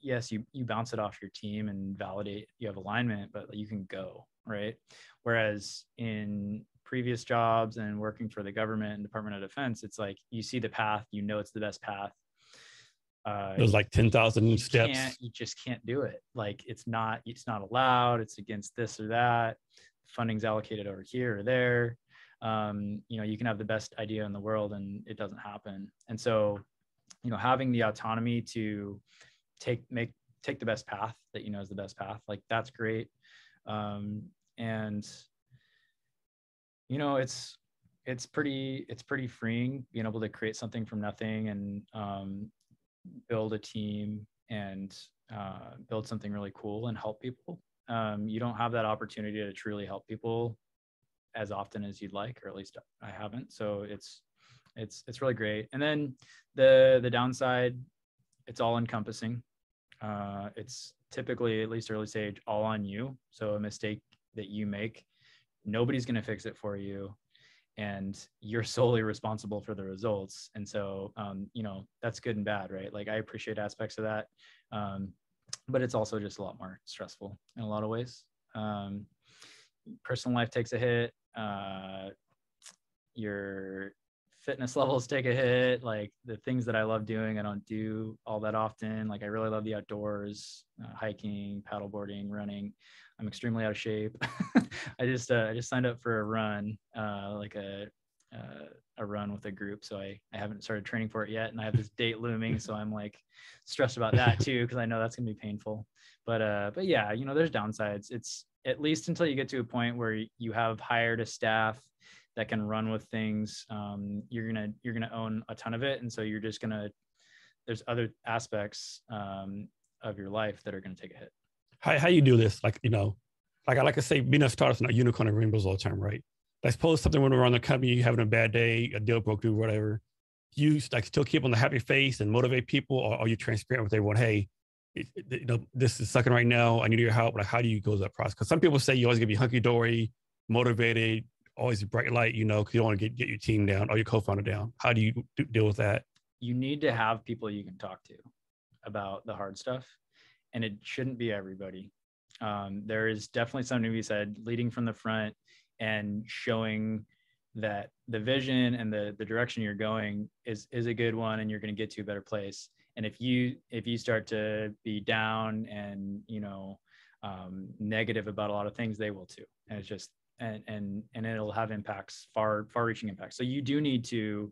yes you you bounce it off your team and validate you have alignment but you can go right? Whereas in previous jobs and working for the government and department of defense it's like you see the path you know it's the best path uh, There's like 10,000 steps. You just can't do it. Like it's not, it's not allowed. It's against this or that. Funding's allocated over here or there. Um, you know, you can have the best idea in the world and it doesn't happen. And so, you know, having the autonomy to take, make, take the best path that you know is the best path, like that's great. Um, and you know, it's it's pretty it's pretty freeing being able to create something from nothing and um, build a team and uh, build something really cool and help people. Um, you don't have that opportunity to truly help people as often as you'd like, or at least I haven't. So it's it's it's really great. And then the the downside, it's all encompassing. Uh, it's typically at least early stage all on you. So a mistake that you make, nobody's going to fix it for you and you're solely responsible for the results. And so um, you know that's good and bad right? Like i appreciate aspects of that um, but it's also just a lot more stressful in a lot of ways. Um, personal life takes a hit uh, your fitness levels take a hit like the things that i love doing i don't do all that often like i really love the outdoors uh, hiking paddleboarding running I'm extremely out of shape. I just uh, I just signed up for a run, uh, like a uh, a run with a group. So I I haven't started training for it yet, and I have this date looming. So I'm like stressed about that too because I know that's gonna be painful. But uh, but yeah, you know, there's downsides. It's at least until you get to a point where you have hired a staff that can run with things. Um, you're gonna you're gonna own a ton of it, and so you're just gonna there's other aspects um, of your life that are gonna take a hit how, how you do this? Like, you know, like I like to say, being a startup is not unicorn and rainbows all the time, right? Like suppose something wrong in the company, you having a bad day, a deal broke through, whatever. You like still keep on the happy face and motivate people, or are you transparent with everyone? Hey, you know, this is sucking right now. I need your help. Like, how do you go through that process? Because some people say you always gonna be hunky dory, motivated, always a bright light, you know, because you don't want to get, get your team down or your co-founder down. How do you do, deal with that? You need to have people you can talk to about the hard stuff, and it shouldn't be everybody um, there is definitely something to be said leading from the front and showing that the vision and the the direction you're going is is a good one and you're going to get to a better place and if you if you start to be down and you know um, negative about a lot of things they will too and it's just and and and it'll have impacts far far reaching impacts. So you do need to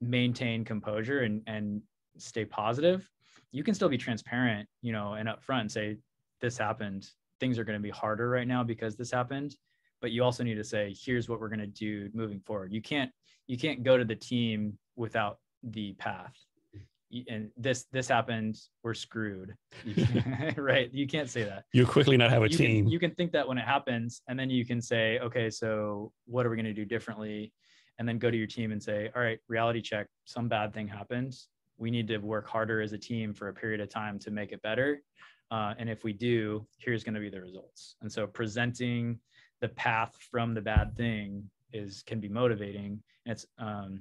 maintain composure and and stay positive. You can still be transparent you know and upfront and say this happened. Things are going to be harder right now because this happened. But you also need to say here's what we're going to do moving forward. You can't you can't go to the team without the path and this this happened we're screwed. Right you can't say that. You quickly not have a you team. can, you can think that when it happens and then you can say okay so what are we going to do differently? And then go to your team and say all right reality check some bad thing happened. We need to work harder as a team for a period of time to make it better. Uh, and if we do, here's going to be the results. And so presenting the path from the bad thing is can be motivating. And it's um,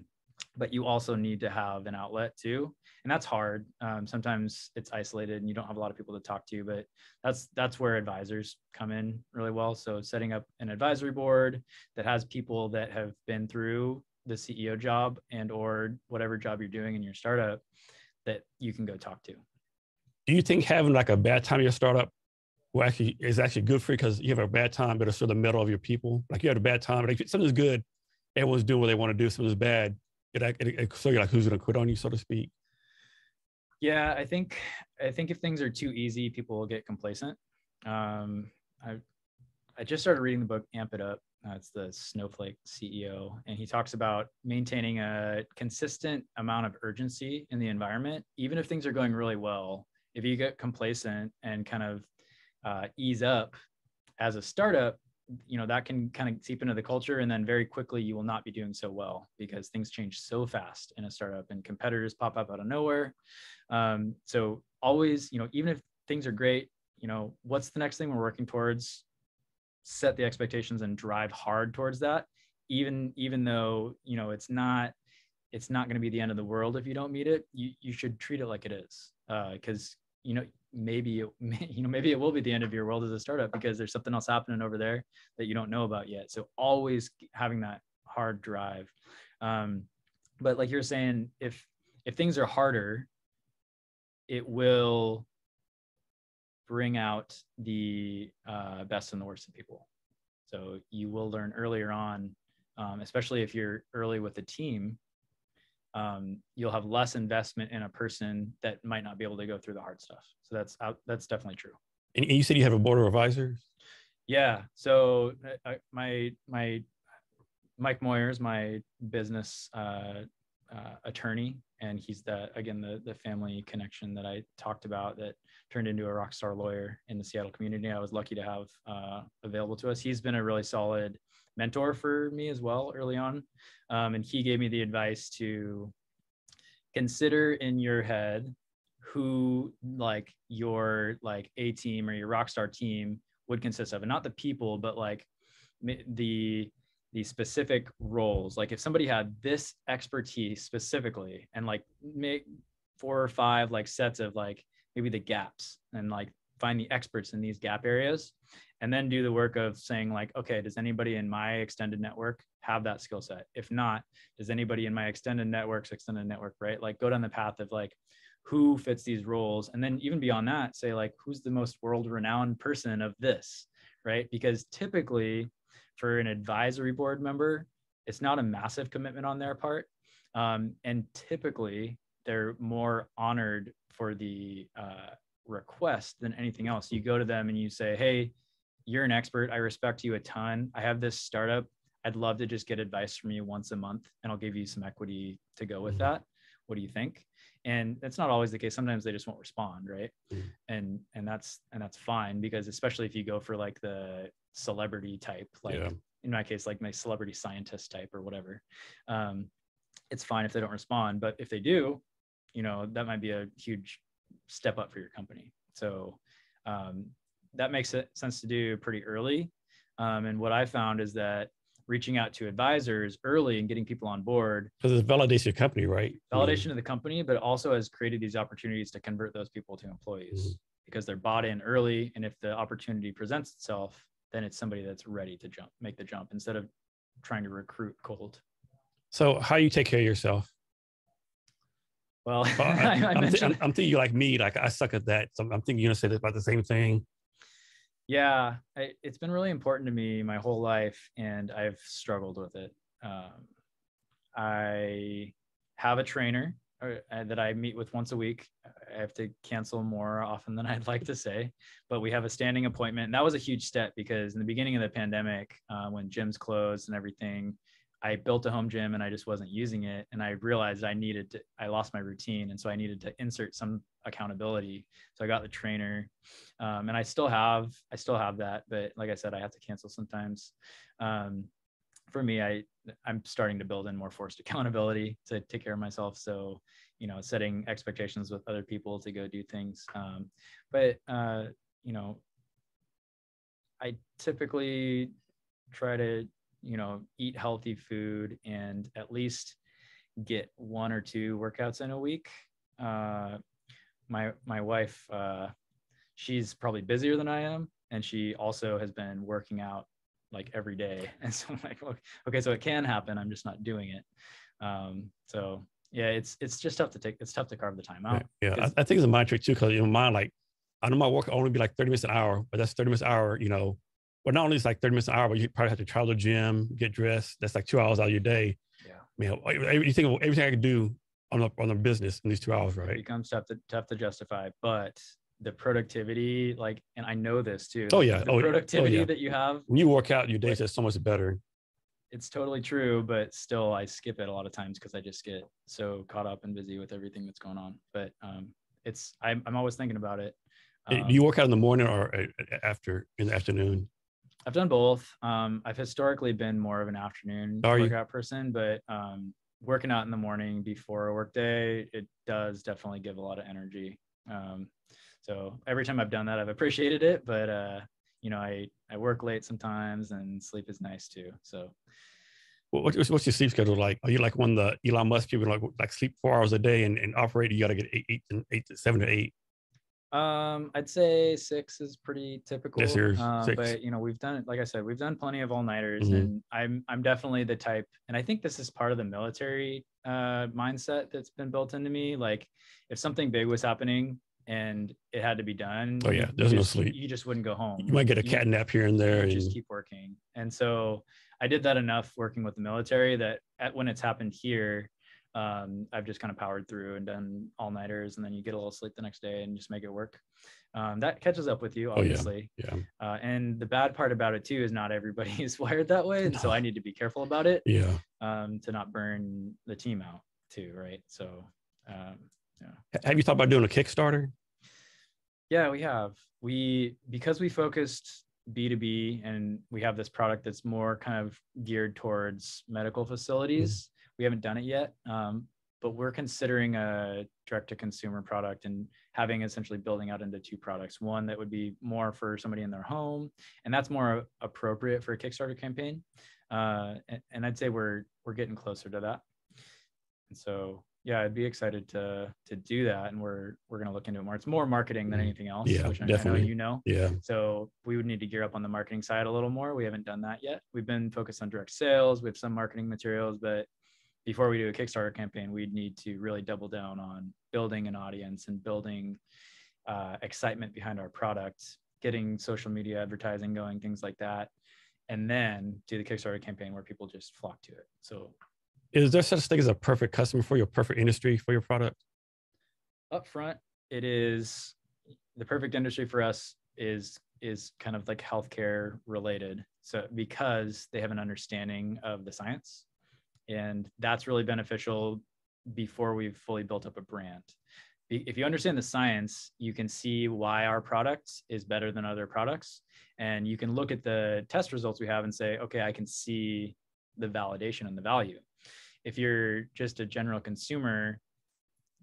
but you also need to have an outlet too, and that's hard. Um, sometimes it's isolated and you don't have a lot of people to talk to. But that's that's where advisors come in really well. So setting up an advisory board that has people that have been through the CEO job and or whatever job you're doing in your startup that you can go talk to do you think having like a bad time in your startup will actually is actually good for you because you have a bad time, but it's still the middle of your people? Like you had a bad time, but if something's good, everyone's doing what they want to do. Something's bad, it, it, it so you're like who's going to quit on you, so to speak. Yeah, I think I think if things are too easy, people will get complacent. Um, I I just started reading the book Amp It Up. It's the Snowflake CEO, and he talks about maintaining a consistent amount of urgency in the environment, even if things are going really well if you get complacent and kind of uh, ease up as a startup you know that can kind of seep into the culture and then very quickly you will not be doing so well because things change so fast in a startup and competitors pop up out of nowhere. Um, so always you know even if things are great you know what's the next thing we're working towards? Set the expectations and drive hard towards that even even though you know it's not it's not going to be the end of the world if you don't meet it you you should treat it like it is Uh because uh, you know maybe it, you know maybe it will be the end of your world as a startup because there's something else happening over there that you don't know about yet. So always having that hard drive. Um, but like you're saying if if things are harder it will bring out the uh, best and the worst of people. So you will learn earlier on um, especially if you're early with a team um, you'll have less investment in a person that might not be able to go through the hard stuff. So that's that's definitely true. And you said you have a board of advisors. Yeah. So I, my my Mike Moyer is my business uh, uh, attorney, and he's the again the the family connection that I talked about that turned into a rock star lawyer in the Seattle community. I was lucky to have uh, available to us. He's been a really solid mentor for me as well early on, um, and he gave me the advice to consider in your head who like your like a team or your rock star team would consist of. And not the people but like the the specific roles. Like if somebody had this expertise specifically and like make four or five like sets of like maybe the gaps and like find the experts in these gap areas and then do the work of saying like okay does anybody in my extended network have that skill set? If not does anybody in my extended networks extended network right? Like go down the path of like who fits these roles? And then even beyond that say like who's the most world renowned person of this right? Because typically for an advisory board member it's not a massive commitment on their part. Um, and typically they're more honored for the uh, request than anything else. You go to them and you say hey you're an expert. I respect you a ton. I have this startup. I'd love to just get advice from you once a month and i'll give you some equity to go with mm-hmm. that. What do you think? And that's not always the case. Sometimes they just won't respond right? Mm. and and that's and that's fine because especially if you go for like the celebrity type like yeah. in my case like my celebrity scientist type or whatever um it's fine if they don't respond. But if they do you know that might be a huge step up for your company so um that makes it sense to do pretty early um, and what i found is that reaching out to advisors early and getting people on board. Because it's validation of company, right? Validation mm-hmm. of the company, but also has created these opportunities to convert those people to employees mm-hmm. because they're bought in early. And if the opportunity presents itself, then it's somebody that's ready to jump, make the jump instead of trying to recruit cold. So how you take care of yourself? Well, well I, am th- thinking like me, like I suck at that. So I'm thinking you're gonna say about the same thing. Yeah, I, it's been really important to me my whole life, and I've struggled with it. Um, I have a trainer uh, that I meet with once a week. I have to cancel more often than I'd like to say, but we have a standing appointment. And that was a huge step because in the beginning of the pandemic, uh, when gyms closed and everything, I built a home gym and I just wasn't using it. And I realized I needed to, I lost my routine. And so I needed to insert some accountability. So I got the trainer um, and I still have, I still have that. But like I said, I have to cancel sometimes. Um, for me, I, I'm starting to build in more forced accountability to take care of myself. So, you know, setting expectations with other people to go do things. Um, but, uh, you know, I typically try to you know eat healthy food and at least get one or two workouts in a week. Uh, my my wife uh, she's probably busier than i am and she also has been working out like every day. And so i'm like okay so it can happen. I'm just not doing it. Um, so yeah it's it's just tough to take it's tough to carve the time out. Yeah I, I, think it's a mind trick too because you know mine like i know my work only be like 30 minutes an hour but that's 30 minutes an hour you know well, not only is like 30 minutes an hour, but you probably have to travel to the gym, get dressed. That's like two hours out of your day. Yeah. I mean, you think of everything I could do on the, on the business in these two hours, right? It becomes tough to, tough to justify, but the productivity, like, and I know this too. Oh yeah. The oh, productivity oh, yeah. that you have. When you work out, your day is so much better. It's totally true, but still I skip it a lot of times because I just get so caught up and busy with everything that's going on. But um, it's, I'm, I'm always thinking about it. Um, do you work out in the morning or uh, after in the afternoon? I've done both. Um, I've historically been more of an afternoon Are workout you? person, but um, working out in the morning before a work day, it does definitely give a lot of energy. Um, so every time I've done that, I've appreciated it. But uh, you know, I I work late sometimes, and sleep is nice too. So. What's, what's your sleep schedule like? Are you like one of the Elon Musk people like like sleep four hours a day and, and operate? You got to get eight, eight, eight to seven to eight. Um, I'd say six is pretty typical. Yes, sir. Um, six. but you know, we've done like I said, we've done plenty of all nighters, mm-hmm. and I'm I'm definitely the type, and I think this is part of the military uh, mindset that's been built into me. Like, if something big was happening and it had to be done, oh yeah, there's just, no sleep. You just wouldn't go home. You might get a cat nap here and there. And just keep working. And so I did that enough working with the military that at, when it's happened here, um, I've just kind of powered through and done all nighters, and then you get a little sleep the next day and just make it work. Um, that catches up with you, obviously. Oh, yeah. yeah. Uh, and the bad part about it too is not everybody is wired that way, and no. so I need to be careful about it. Yeah. Um, to not burn the team out too, right? So, um, yeah. Have you thought about doing a Kickstarter? Yeah, we have. We because we focused B2B and we have this product that's more kind of geared towards medical facilities. Mm-hmm. We haven't done it yet, um, but we're considering a direct to consumer product and having essentially building out into two products. One that would be more for somebody in their home, and that's more appropriate for a Kickstarter campaign. Uh, and, and I'd say we're we're getting closer to that. And so yeah, I'd be excited to to do that, and we're we're gonna look into it more. It's more marketing than mm-hmm. anything else, yeah, which definitely. I know you know. Yeah. So we would need to gear up on the marketing side a little more. We haven't done that yet. We've been focused on direct sales with some marketing materials, but before we do a Kickstarter campaign, we'd need to really double down on building an audience and building uh, excitement behind our product, getting social media advertising going, things like that, and then do the Kickstarter campaign where people just flock to it. So is there such a thing as a perfect customer for your perfect industry for your product? Up front, it is the perfect industry for us is is kind of like healthcare related. So because they have an understanding of the science, and that's really beneficial before we've fully built up a brand. If you understand the science, you can see why our product is better than other products. And you can look at the test results we have and say, okay, I can see the validation and the value if you're just a general consumer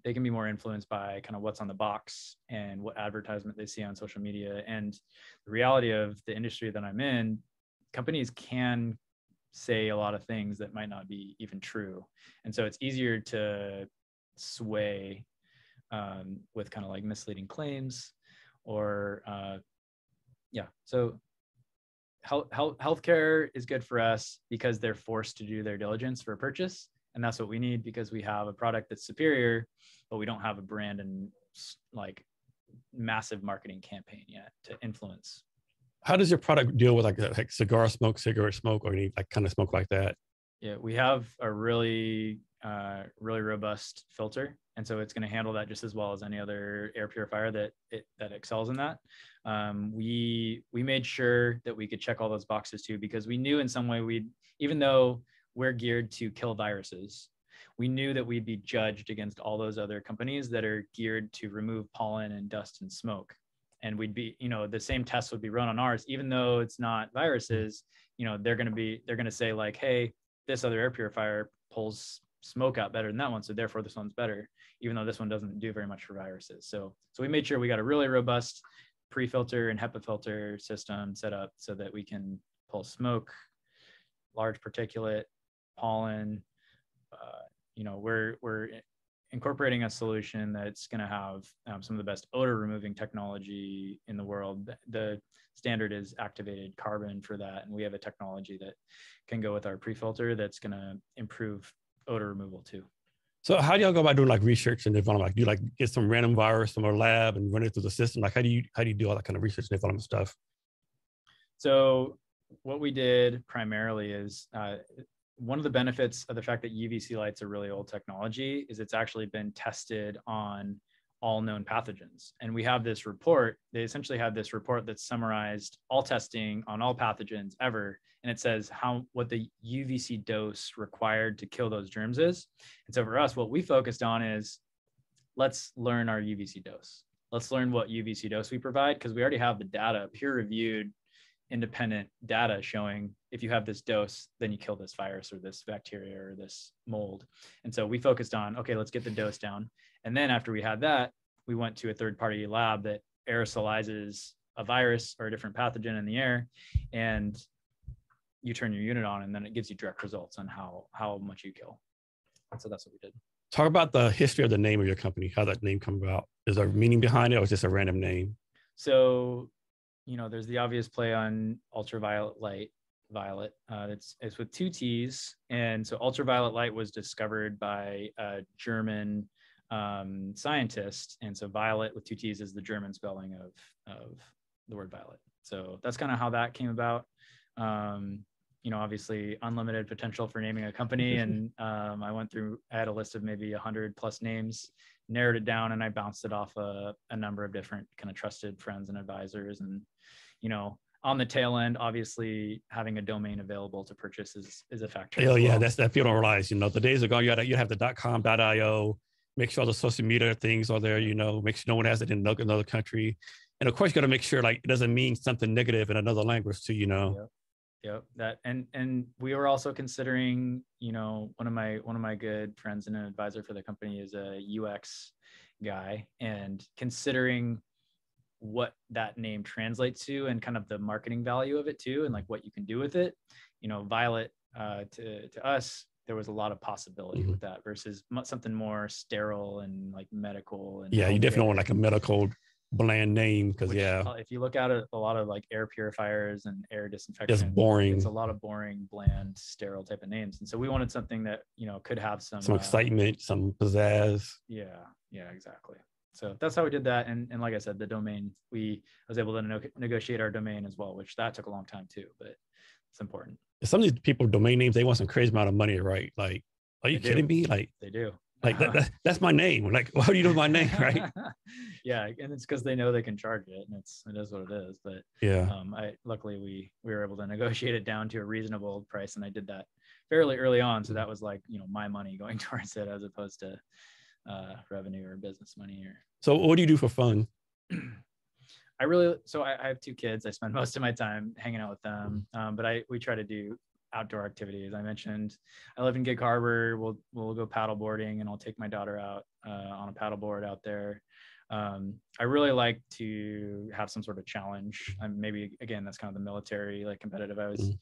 they can be more influenced by kind of what's on the box and what advertisement they see on social media and the reality of the industry that i'm in companies can say a lot of things that might not be even true. And so it's easier to sway um, with kind of like misleading claims or uh, yeah. So health, health healthcare is good for us because they're forced to do their diligence for a purchase and that's what we need because we have a product that's superior but we don't have a brand and like massive marketing campaign yet to influence how does your product deal with like, like cigar smoke cigarette smoke or any like kind of smoke like that? Yeah we have a really uh, really robust filter and so it's going to handle that just as well as any other air purifier that it, that excels in that. Um, we we made sure that we could check all those boxes too because we knew in some way we'd even though we're geared to kill viruses we knew that we'd be judged against all those other companies that are geared to remove pollen and dust and smoke and we'd be you know the same tests would be run on ours even though it's not viruses you know they're going to be they're going to say like hey this other air purifier pulls smoke out better than that one so therefore this one's better even though this one doesn't do very much for viruses so so we made sure we got a really robust pre-filter and HEPA filter system set up so that we can pull smoke, large particulate, pollen. Uh, you know, we're we're incorporating a solution that's going to have um, some of the best odor removing technology in the world. The standard is activated carbon for that, and we have a technology that can go with our pre-filter that's going to improve odor removal too. So how do y'all go about doing like research and development? Like do you like get some random virus from a lab and run it through the system? Like how do you how do you do all that kind of research and development stuff? So what we did primarily is uh, one of the benefits of the fact that UVC lights are really old technology is it's actually been tested on all known pathogens. And we have this report, they essentially have this report that summarized all testing on all pathogens ever. And it says how what the UVC dose required to kill those germs is. And so for us, what we focused on is let's learn our UVC dose. Let's learn what UVC dose we provide because we already have the data, peer reviewed, independent data showing if you have this dose, then you kill this virus or this bacteria or this mold. And so we focused on, okay, let's get the dose down. And then after we had that, we went to a third party lab that aerosolizes a virus or a different pathogen in the air. And you turn your unit on and then it gives you direct results on how, how much you kill. And so that's what we did. Talk about the history of the name of your company, how that name come about. Is there meaning behind it or is just a random name? So, you know, there's the obvious play on ultraviolet light violet. Uh, it's it's with two T's, and so ultraviolet light was discovered by a German um, scientist, and so violet with two T's is the German spelling of of the word violet. So that's kind of how that came about. Um, you know, obviously unlimited potential for naming a company. And um, I went through, I had a list of maybe 100 plus names, narrowed it down, and I bounced it off a, a number of different kind of trusted friends and advisors. And, you know, on the tail end, obviously having a domain available to purchase is, is a factor. Oh, yeah. Well. That's that people don't realize, you know, the days are gone. You gotta you have the .com, .io, make sure all the social media things are there, you know, make sure no one has it in another country. And of course, you got to make sure like it doesn't mean something negative in another language too, you know. Yep. Yep. That and and we were also considering, you know, one of my one of my good friends and an advisor for the company is a UX guy, and considering what that name translates to and kind of the marketing value of it too, and like what you can do with it. You know, Violett uh, to to us, there was a lot of possibility mm-hmm. with that versus something more sterile and like medical. And yeah, you definitely want like a medical bland name because yeah uh, if you look at it a lot of like air purifiers and air disinfection it's boring it's a lot of boring bland sterile type of names and so we wanted something that you know could have some some uh, excitement some pizzazz yeah yeah exactly so that's how we did that and, and like i said the domain we I was able to no- negotiate our domain as well which that took a long time too but it's important some of these people domain names they want some crazy amount of money right like are you they kidding do. me like they do like that, that, that's my name. Like, how do you know my name, right? yeah, and it's because they know they can charge it, and it's it is what it is. But yeah, um, I luckily we we were able to negotiate it down to a reasonable price, and I did that fairly early on. So that was like you know my money going towards it as opposed to uh, revenue or business money. Or so, what do you do for fun? I really so I, I, have two kids. I spend most of my time hanging out with them, um, but I we try to do outdoor activities. I mentioned I live in Gig Harbor. We'll we'll go paddle boarding, and I'll take my daughter out uh, on a paddleboard out there. Um, I really like to have some sort of challenge. Um, maybe again, that's kind of the military, like competitive. I was mm.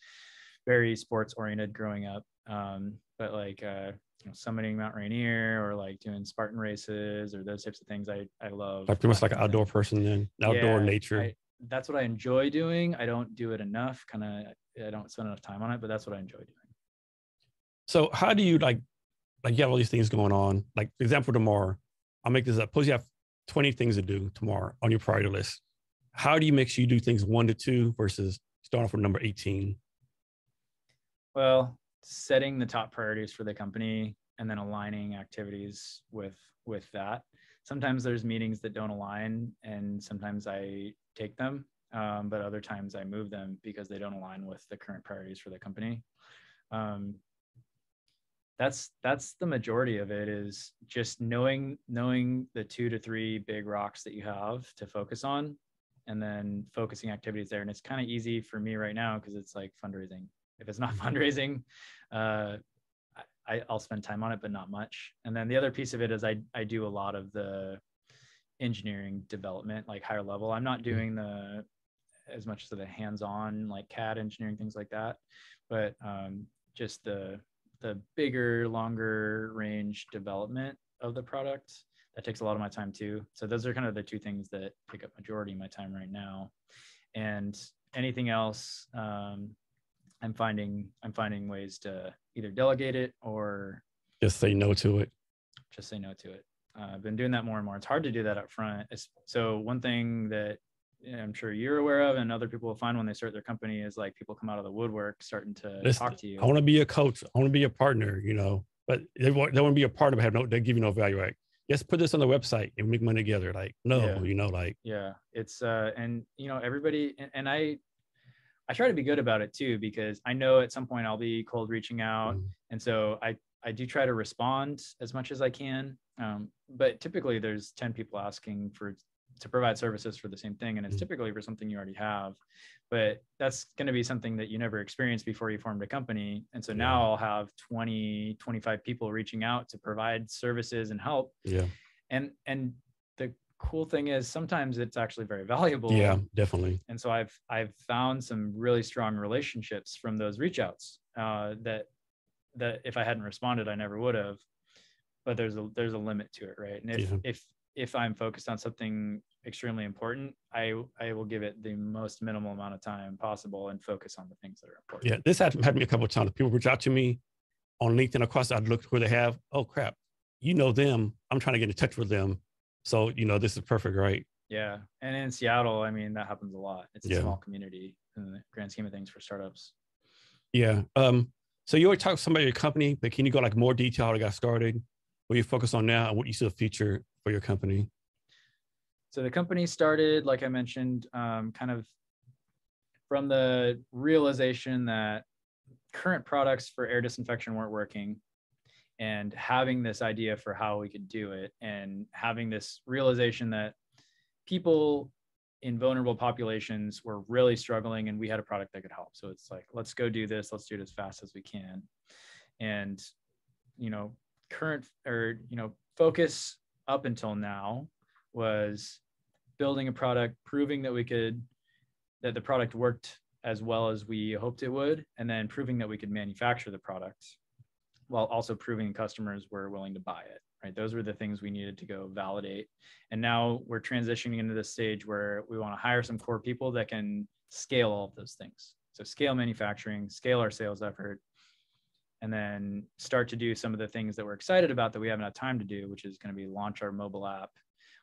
very sports oriented growing up, um, but like uh, you know, summiting Mount Rainier or like doing Spartan races or those types of things. I I love. Like pretty much like an outdoor person, then outdoor yeah, nature. I, that's what I enjoy doing. I don't do it enough. Kind of I don't spend enough time on it, but that's what I enjoy doing. So how do you like like you have all these things going on? Like example tomorrow, I'll make this up. Suppose you have 20 things to do tomorrow on your priority list. How do you make sure you do things one to two versus start off with number 18? Well, setting the top priorities for the company and then aligning activities with with that. Sometimes there's meetings that don't align and sometimes I take them um, but other times I move them because they don't align with the current priorities for the company. Um, that's that's the majority of it is just knowing knowing the two to three big rocks that you have to focus on and then focusing activities there and it's kind of easy for me right now because it's like fundraising if it's not fundraising uh, I, i'll spend time on it but not much and then the other piece of it is i, I do a lot of the engineering development like higher level i'm not mm-hmm. doing the as much as the hands-on like CAD engineering things like that, but um, just the the bigger, longer range development of the product that takes a lot of my time too. So those are kind of the two things that take up majority of my time right now. And anything else, um, I'm finding I'm finding ways to either delegate it or just say no to it. Just say no to it. Uh, I've been doing that more and more. It's hard to do that up front. It's, so one thing that I'm sure you're aware of, and other people will find when they start their company is like people come out of the woodwork starting to Listen, talk to you. I want to be a coach. I want to be a partner, you know, but they want, they want to be a partner, but have no, they give you no value. Right? Yes, put this on the website and make money together. Like, no, yeah. you know, like, yeah, it's, uh, and you know, everybody, and, and, I, I try to be good about it too, because I know at some point I'll be cold reaching out. Mm. And so I, I do try to respond as much as I can. Um, but typically there's 10 people asking for to provide services for the same thing and it's mm-hmm. typically for something you already have but that's going to be something that you never experienced before you formed a company and so now i'll have 20 25 people reaching out to provide services and help yeah and and the cool thing is sometimes it's actually very valuable yeah definitely and so i've i've found some really strong relationships from those reach outs uh, that that if i hadn't responded i never would have but there's a there's a limit to it right and if yeah. if if I'm focused on something extremely important, I I will give it the most minimal amount of time possible and focus on the things that are important. Yeah, this happened, happened me a couple of times. People reach out to me on LinkedIn. Of course, I'd look who they have. Oh crap, you know them. I'm trying to get in touch with them. So you know this is perfect, right? Yeah, and in Seattle, I mean that happens a lot. It's a yeah. small community in the grand scheme of things for startups. Yeah. Um, so you already talked to somebody at your company, but can you go like more detail how it got started, what you focus on now, and what you see the future for your company? So the company started, like I mentioned, um, kind of from the realization that current products for air disinfection weren't working and having this idea for how we could do it and having this realization that people in vulnerable populations were really struggling and we had a product that could help. So it's like let's go do this. Let's do it as fast as we can. And you know current or you know focus up until now was building a product proving that we could that the product worked as well as we hoped it would and then proving that we could manufacture the product while also proving customers were willing to buy it right? Those were the things we needed to go validate. And now we're transitioning into this stage where we want to hire some core people that can scale all of those things. So scale manufacturing scale our sales effort and then start to do some of the things that we're excited about that we haven't had time to do which is going to be launch our mobile app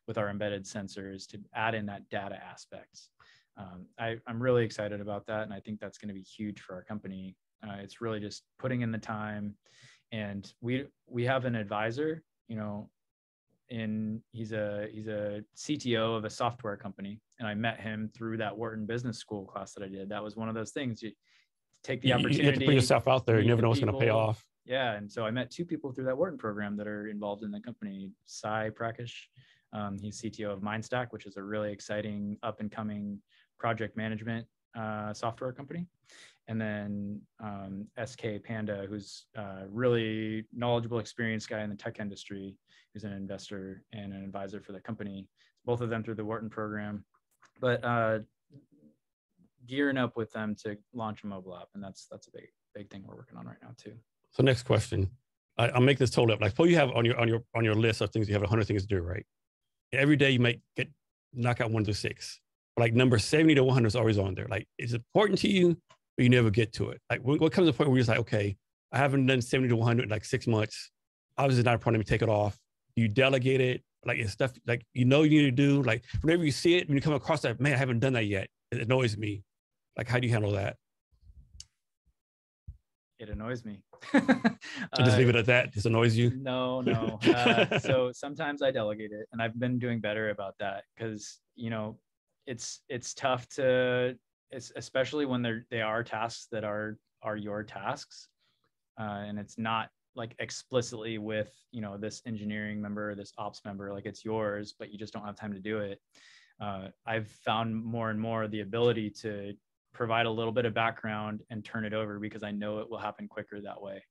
with our embedded sensors to add in that data aspects um, I, am really excited about that and i think that's going to be huge for our company. Uh, it's really just putting in the time and we we have an advisor you know in he's a he's a cto of a software company. And i met him through that wharton business school class that i did. That was one of those things. You take the you, opportunity you have to put yourself out there. You never know what's going to pay off. Yeah. And so i met two people through that wharton program that are involved in the company sai prakash um, he's cto of mindstack which is a really exciting up and coming project management uh, software company and then um, SK Panda, who's a really knowledgeable, experienced guy in the tech industry, who's an investor and an advisor for the company. Both of them through the Wharton program, but uh, gearing up with them to launch a mobile app, and that's that's a big big thing we're working on right now too. So next question, I, will make this total up. Like, suppose you have on your on your on your list of things you have hundred things to do, right? Every day you might get knock out one to six. Like number 70 to 100 is always on there. Like, it's important to you but you never get to it. Like what comes to the point where you're like, okay, I haven't done 70 to 100 in like six months. Obviously, not a problem to take it off. You delegate it, like it's stuff like you know you need to do. Like whenever you see it, when you come across that, man, I haven't done that yet. It annoys me. Like, how do you handle that? It annoys me. just leave it at that. Just annoys you. No, no. Uh, so sometimes I delegate it, and I've been doing better about that because you know it's it's tough to especially when they're they are tasks that are are your tasks uh, and it's not like explicitly with you know this engineering member this ops member like it's yours but you just don't have time to do it. Uh, i've found more and more the ability to provide a little bit of background and turn it over because i know it will happen quicker that way.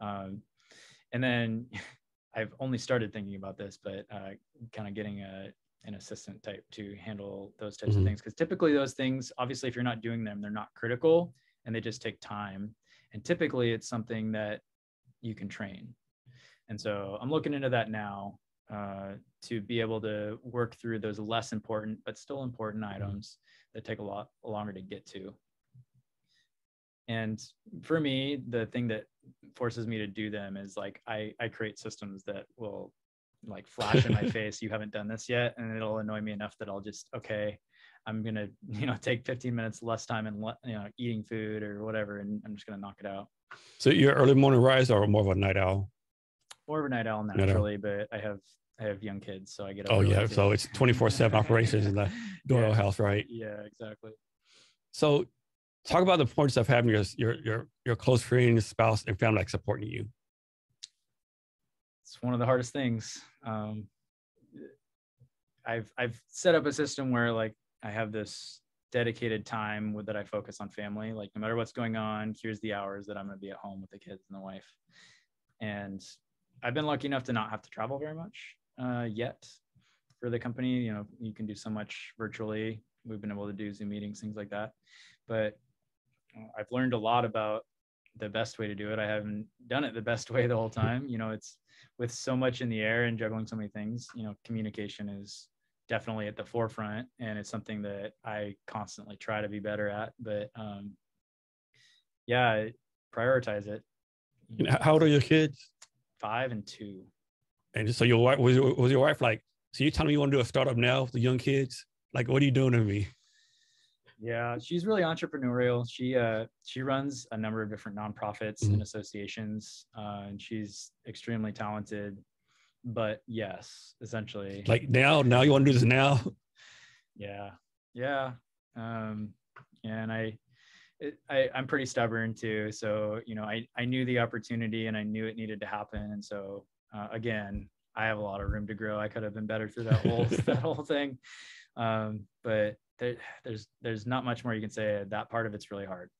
Um, and then i've only started thinking about this but uh, kind of getting a an assistant type to handle those types mm-hmm. of things because typically those things obviously if you're not doing them they're not critical and they just take time and typically it's something that you can train and so i'm looking into that now uh, to be able to work through those less important but still important mm-hmm. items that take a lot longer to get to and for me the thing that forces me to do them is like i i create systems that will like flash in my face you haven't done this yet and it'll annoy me enough that i'll just okay i'm gonna you know take 15 minutes less time and you know eating food or whatever and i'm just gonna knock it out so you're early morning rise or more of a night owl more of a night owl naturally night owl. but i have i have young kids so i get oh yeah too. so it's 24 7 operations in the doyle yeah. house right yeah exactly so talk about the importance of having your your your, your close friends spouse and family like supporting you it's one of the hardest things. Um, I've I've set up a system where like I have this dedicated time with, that I focus on family. Like no matter what's going on, here's the hours that I'm going to be at home with the kids and the wife. And I've been lucky enough to not have to travel very much uh, yet for the company. You know, you can do so much virtually. We've been able to do Zoom meetings, things like that. But I've learned a lot about the best way to do it. I haven't done it the best way the whole time. You know, it's with so much in the air and juggling so many things, you know, communication is definitely at the forefront and it's something that I constantly try to be better at. But um, yeah, prioritize it. How old are your kids? Five and two. And so your wife was your, was your wife like? So you're telling me you want to do a startup now with the young kids? Like, what are you doing to me? Yeah, she's really entrepreneurial. She uh she runs a number of different nonprofits Mhm. and associations, uh, and she's extremely talented. But yes, essentially, Like now, now you want to do this now? yeah, yeah, um, and I, it, I I'm pretty stubborn too. So you know, I I knew the opportunity and I knew it needed to happen, and so uh, again, I have a lot of room to grow. I could have been better through that whole that whole thing, um, but there, there's there's not much more you can say. That part of it's really hard,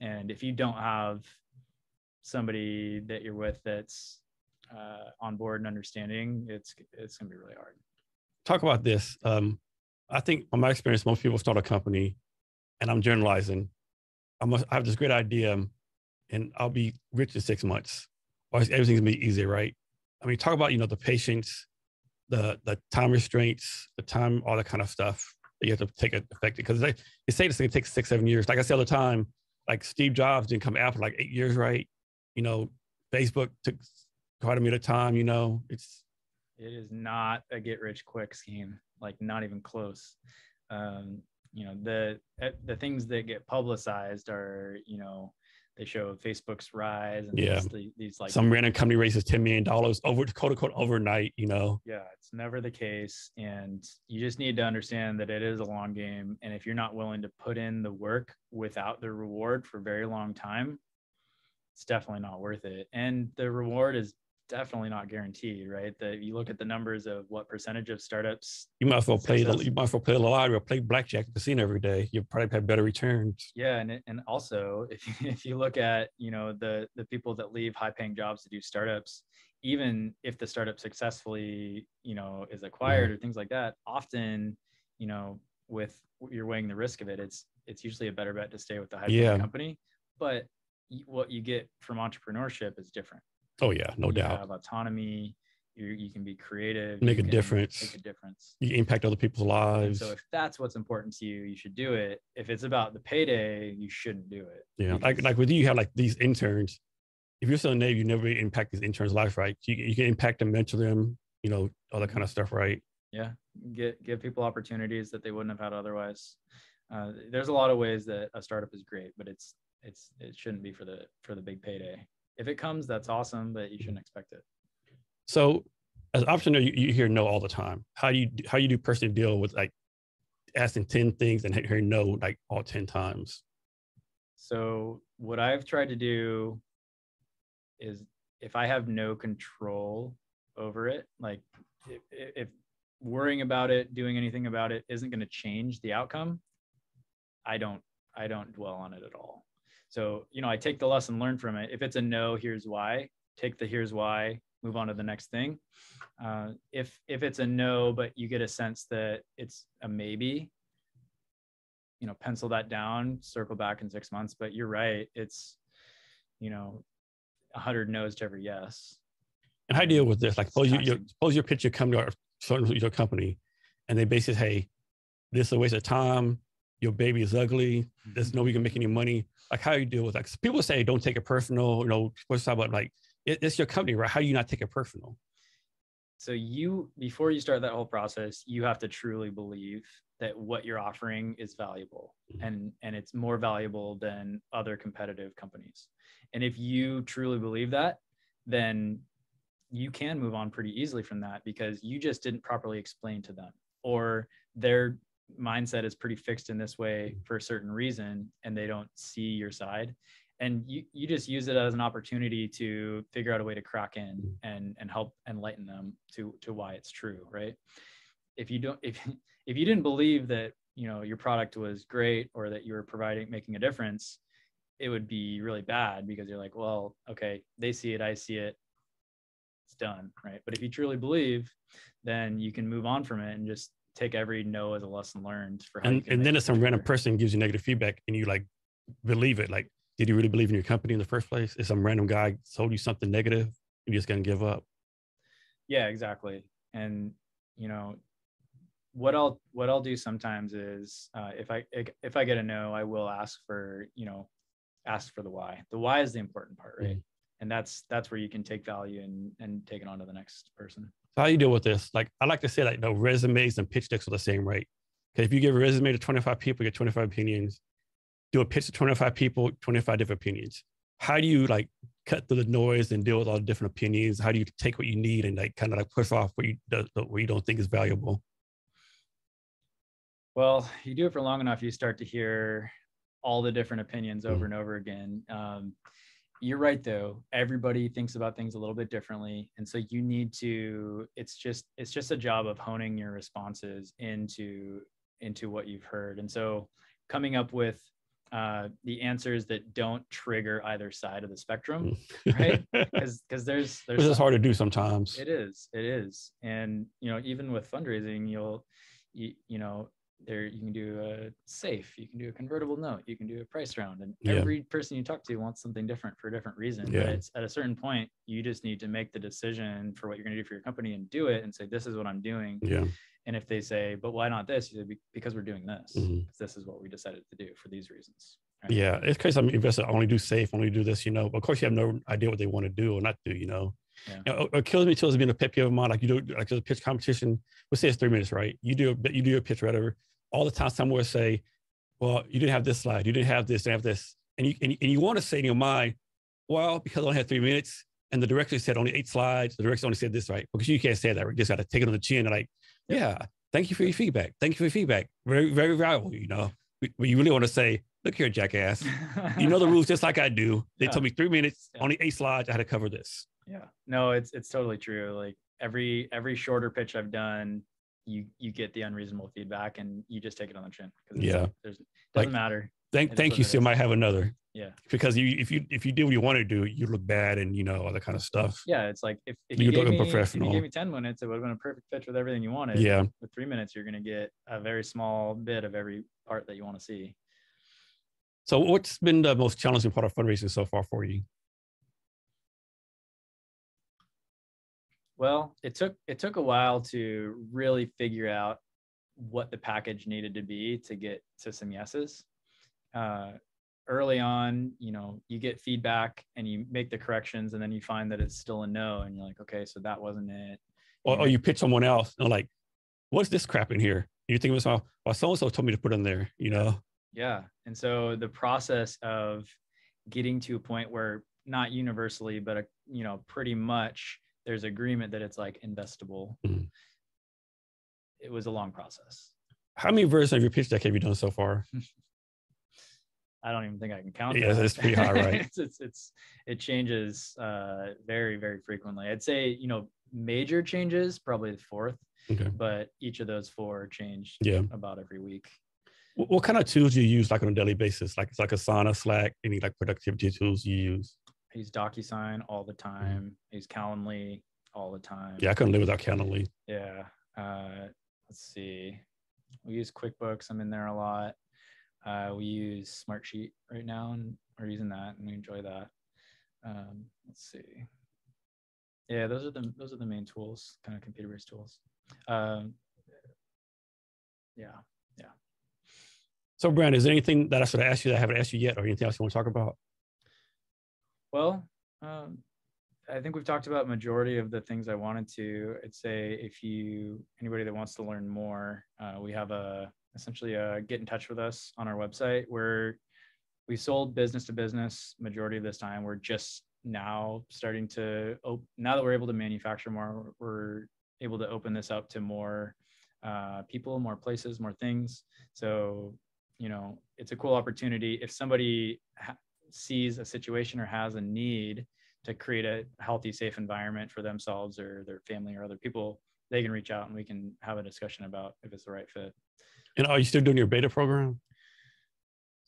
and if you don't have somebody that you're with that's uh, on board and understanding, it's it's gonna be really hard. Talk about this. Um, I think from my experience, most people start a company, and I'm generalizing. I must I have this great idea, and I'll be rich in six months, or everything's gonna be easy, right? I mean, talk about you know the patience, the the time restraints, the time, all that kind of stuff you have to take effect because they, say this thing takes six, seven years. Like I said all the time, like Steve Jobs didn't come to Apple like eight years, right? You know, Facebook took quite a bit of time. You know, it's It is not a get rich quick scheme, like not even close. Um, you know, the eh, the things that get publicized are, you know, they show Facebook's rise and Yeah. these, these like some random company raises ten million dollars over quote unquote overnight. You know, yeah, it's never the case. And you just need to understand that it is a long game. And if you're not willing to put in the work without the reward for a very long time, it's definitely not worth it. And the reward is definitely not guaranteed, right? That you look at the numbers of what percentage of startups you might as well play the you might as well play the lottery or play blackjack at the casino every day. You probably have better returns. yeah and and also if you, if you look at you know the the people that leave high paying jobs to do startups even if the startup successfully you know is acquired or things like that often you know with you're weighing the risk of it it's it's usually a better bet to stay with the high paying Yeah. company but what you get from entrepreneurship is different Oh yeah, no you doubt. have autonomy you you can be creative Make a difference. make a difference You impact other people's and lives. so if that's what's important to you, you should do it. If it's about the payday, you shouldn't do it. yeah, like like with you, you have like these interns. If you're still in Navy, you never really impact these interns' life, right? You, you can impact them, mentor them, you know, all that kind of stuff, right? yeah, get give people opportunities that they wouldn't have had otherwise. Uh, there's a lot of ways that a startup is great, but it's it's it shouldn't be for the for the big payday. If it comes, that's awesome, but you shouldn't expect it. So, as an entrepreneur, you, you hear no all the time. How do you how you do personally deal with like asking ten things and hearing no like all ten times? So what I've tried to do is if I have no control over it, like if, if worrying about it, doing anything about it isn't going to change the outcome, I don't I don't dwell on it at all. So, you know, I take the lesson learned from it. If it's a no, here's why. Take the here's why, move on to the next thing. Uh, if if it's a no, but you get a sense that it's a maybe, you know pencil that down circle back in six months but you're right it's you know a hundred no's to every yes And how do you deal with this? Like, suppose you, you suppose your pitch your company or certain your company, and they basically say, "Hey, this is a waste of time. Your baby is ugly. There's no way you can make any money." Like, how do you deal with that? people say, "Don't take it personal." You know, what's that about? Like, it, it's your company, right? How do you not take it personal? so you before you start that whole process you have to truly believe that what you're offering is valuable Mhm. and and it's more valuable than other competitive companies and if you truly believe that then you can move on pretty easily from that because you just didn't properly explain to them or their mindset is pretty fixed in this way mm-hmm. for a certain reason and they don't see your side. And you, you just use it as an opportunity to figure out a way to crack in mm-hmm. and and help enlighten them to to why it's true right? If you don't if if you didn't believe that you know your product was great or that you were providing making a difference it would be really bad because you're like well okay they see it i see it it's done right? But if you truly believe then you can move on from it and just take every no as a lesson learned for And and then if some random person gives you negative feedback, and you like believe it, like, did you really believe in your company in the first place? If some random guy told you something negative, you're just gonna give up. yeah exactly and you know what i'll what i'll do sometimes is uh, if i if i get a no i will ask for you know ask for the why the why is the important part right Mhm. and that's that's where you can take value and and take it on to the next person So how you deal with this? Like I like to say, like no resumes and pitch decks are the same, right? Because if you give a resume to 25 people, you get 25 opinions. Do a pitch to 25 people, 25 different opinions. How do you like cut through the noise and deal with all the different opinions? How do you take what you need and like kind of like push off what you what you don't think is valuable? Well, you do it for long enough, you start to hear all the different opinions over mm. and over again. Um, you're right though. Everybody thinks about things a little bit differently and so you need to it's just it's just a job of honing your responses into into what you've heard. And so coming up with uh, the answers that don't trigger either side of the spectrum right? Because because there's there's this is hard to do sometimes. It is it is. And you know even with fundraising you'll you, you know there you can do a safe you can do a convertible note you can do a price round and yeah. every person you talk to wants something different for a different reason yeah. but it's at a certain point you just need to make the decision for what you're going to do for your company and do it and say this is what i'm doing yeah and if they say but why not this you say because we're doing this mm-hmm. this is what we decided to do for these reasons right? yeah it's crazy some investors only do safe only do this you know but of course you have no idea what they want to do or not do you know yeah. You know, what kills me too is being a pet peeve of mine. Like you do, like a pitch competition. Let's say it's three minutes, right? You do, a, you do a pitch, whatever all the time someone will say, well, you didn't have this slide, you didn't have this, didn't have this. And you, and, and you want to say in your mind, well, because I only had three minutes and the director said only eight slides, the director only said this, right? Because you can't say that, right? You just got to take it on the chin and like, yeah, thank you for your feedback. Thank you for your feedback. Very, very valuable, you know. But you really want to say, look here, jackass. you know the rules just like I do. They yeah. told me three minutes, yeah. only eight slides. I had to cover this. Yeah. No, it's it's totally true. Like every every shorter pitch I've done, you you get the unreasonable feedback and you just take it on the chin. Yeah, there's doesn't like, matter. Thank thank you. Still might have another. Yeah, because you if you if you do what you want to do, you look bad and you know all that kind of stuff. Yeah, it's like if, if you, you gave me, professional. If you gave me ten minutes, it would have been a perfect pitch with everything you wanted. Yeah, with three minutes, you're gonna get a very small bit of every part that you want to see. So, what's been the most challenging part of fundraising so far for you? Well, it took it took a while to really figure out what the package needed to be to get to some yeses. Uh, early on, you know, you get feedback and you make the corrections, and then you find that it's still a no, and you're like, okay, so that wasn't it. Or, or you pitch someone else, and like, what's this crap in here? You think of yourself, well, so and so told me to put in there, you know? Yeah, and so the process of getting to a point where not universally, but a, you know, pretty much there's agreement that it's like investable. Mm-hmm. It was a long process. How many versions of your pitch deck have you done so far? I don't even think I can count. Yeah, it's pretty high, right? it's, it's, it's it changes uh, very very frequently. I'd say you know major changes probably the fourth, okay. but each of those four change yeah. about every week. What, what kind of tools do you use like on a daily basis? Like it's like Asana, Slack, any like productivity tools you use? Use DocuSign all the mm-hmm. time. Mm. I use Calendly all the time. Yeah, I couldn't live without Calendly. Yeah. Uh, let's see. We use QuickBooks. I'm in there a lot. Uh, we use Smartsheet right now, and we're using that, and we enjoy that. Um, let's see. Yeah, those are the those are the main tools, kind of computer-based tools. Um, yeah, yeah. So, Branden, is there anything that I should ask you that I haven't asked you yet, or anything else you want to talk about? Well, um, I think we've talked about majority of the things I wanted to. I'd say if you anybody that wants to learn more, uh, we have a essentially a get in touch with us on our website where we sold business to business majority of this time. We're just now starting to op- now that we're able to manufacture more, we're able to open this up to more uh, people, more places, more things. So you know, it's a cool opportunity if somebody ha- sees a situation or has a need to create a healthy, safe environment for themselves or their family or other people, they can reach out and we can have a discussion about if it's the right fit. And are you still doing your beta program?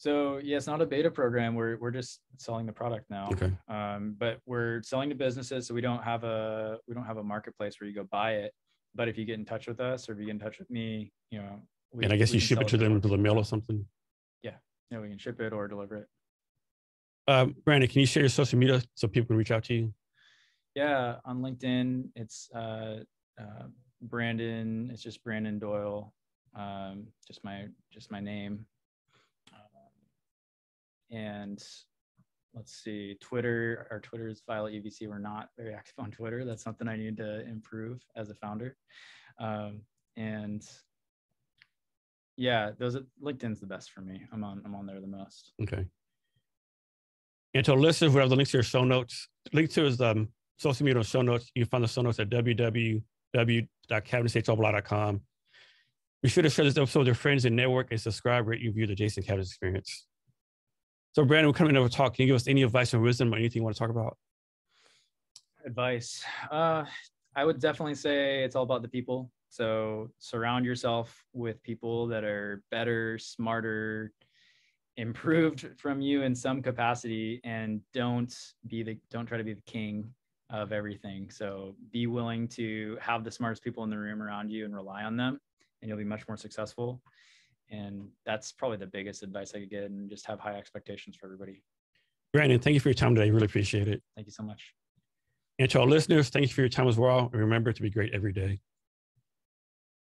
So yeah, it's not a beta program. We're we're just selling the product now. Okay. Um, but we're selling to businesses, so we don't have a we don't have a marketplace where you go buy it. But if you get in touch with us or if you get in touch with me, you know. We, and I guess you ship it to them to the mail or something. Yeah, yeah, we can ship it or deliver it. Um, Branden, can you share your social media so people can reach out to you? Yeah, on LinkedIn, it's uh, uh, Branden. It's just Branden Doyle. Um, just my just my name. Um, and let's see, Twitter. Our Twitter is Violett UVC. We're not very active on Twitter. That's something I need to improve as a founder. Um, and Yeah, those are, LinkedIn's the best for me. I'm on I'm on there the most. Okay. And to listeners, we have the links to your show notes. Link to his um, social media show notes. You can find the show notes at www.cabinetstatesblah.com. Be sure to share this episode with your friends and network and subscribe, rate, review the Jason Cavness Experience. So, Branden, we're coming over to talk. Can you give us any advice or wisdom or anything you want to talk about? Advice. Uh, I would definitely say it's all about the people. So surround yourself with people that are better, smarter, improved from you in some capacity, and don't be the don't try to be the king of everything. So be willing to have the smartest people in the room around you and rely on them, and you'll be much more successful. And that's probably the biggest advice I could get, and just have high expectations for everybody. Branden, thank you for your time today. Really appreciate it. Thank you so much. And to our listeners, thank you for your time as well. And remember to be great every day.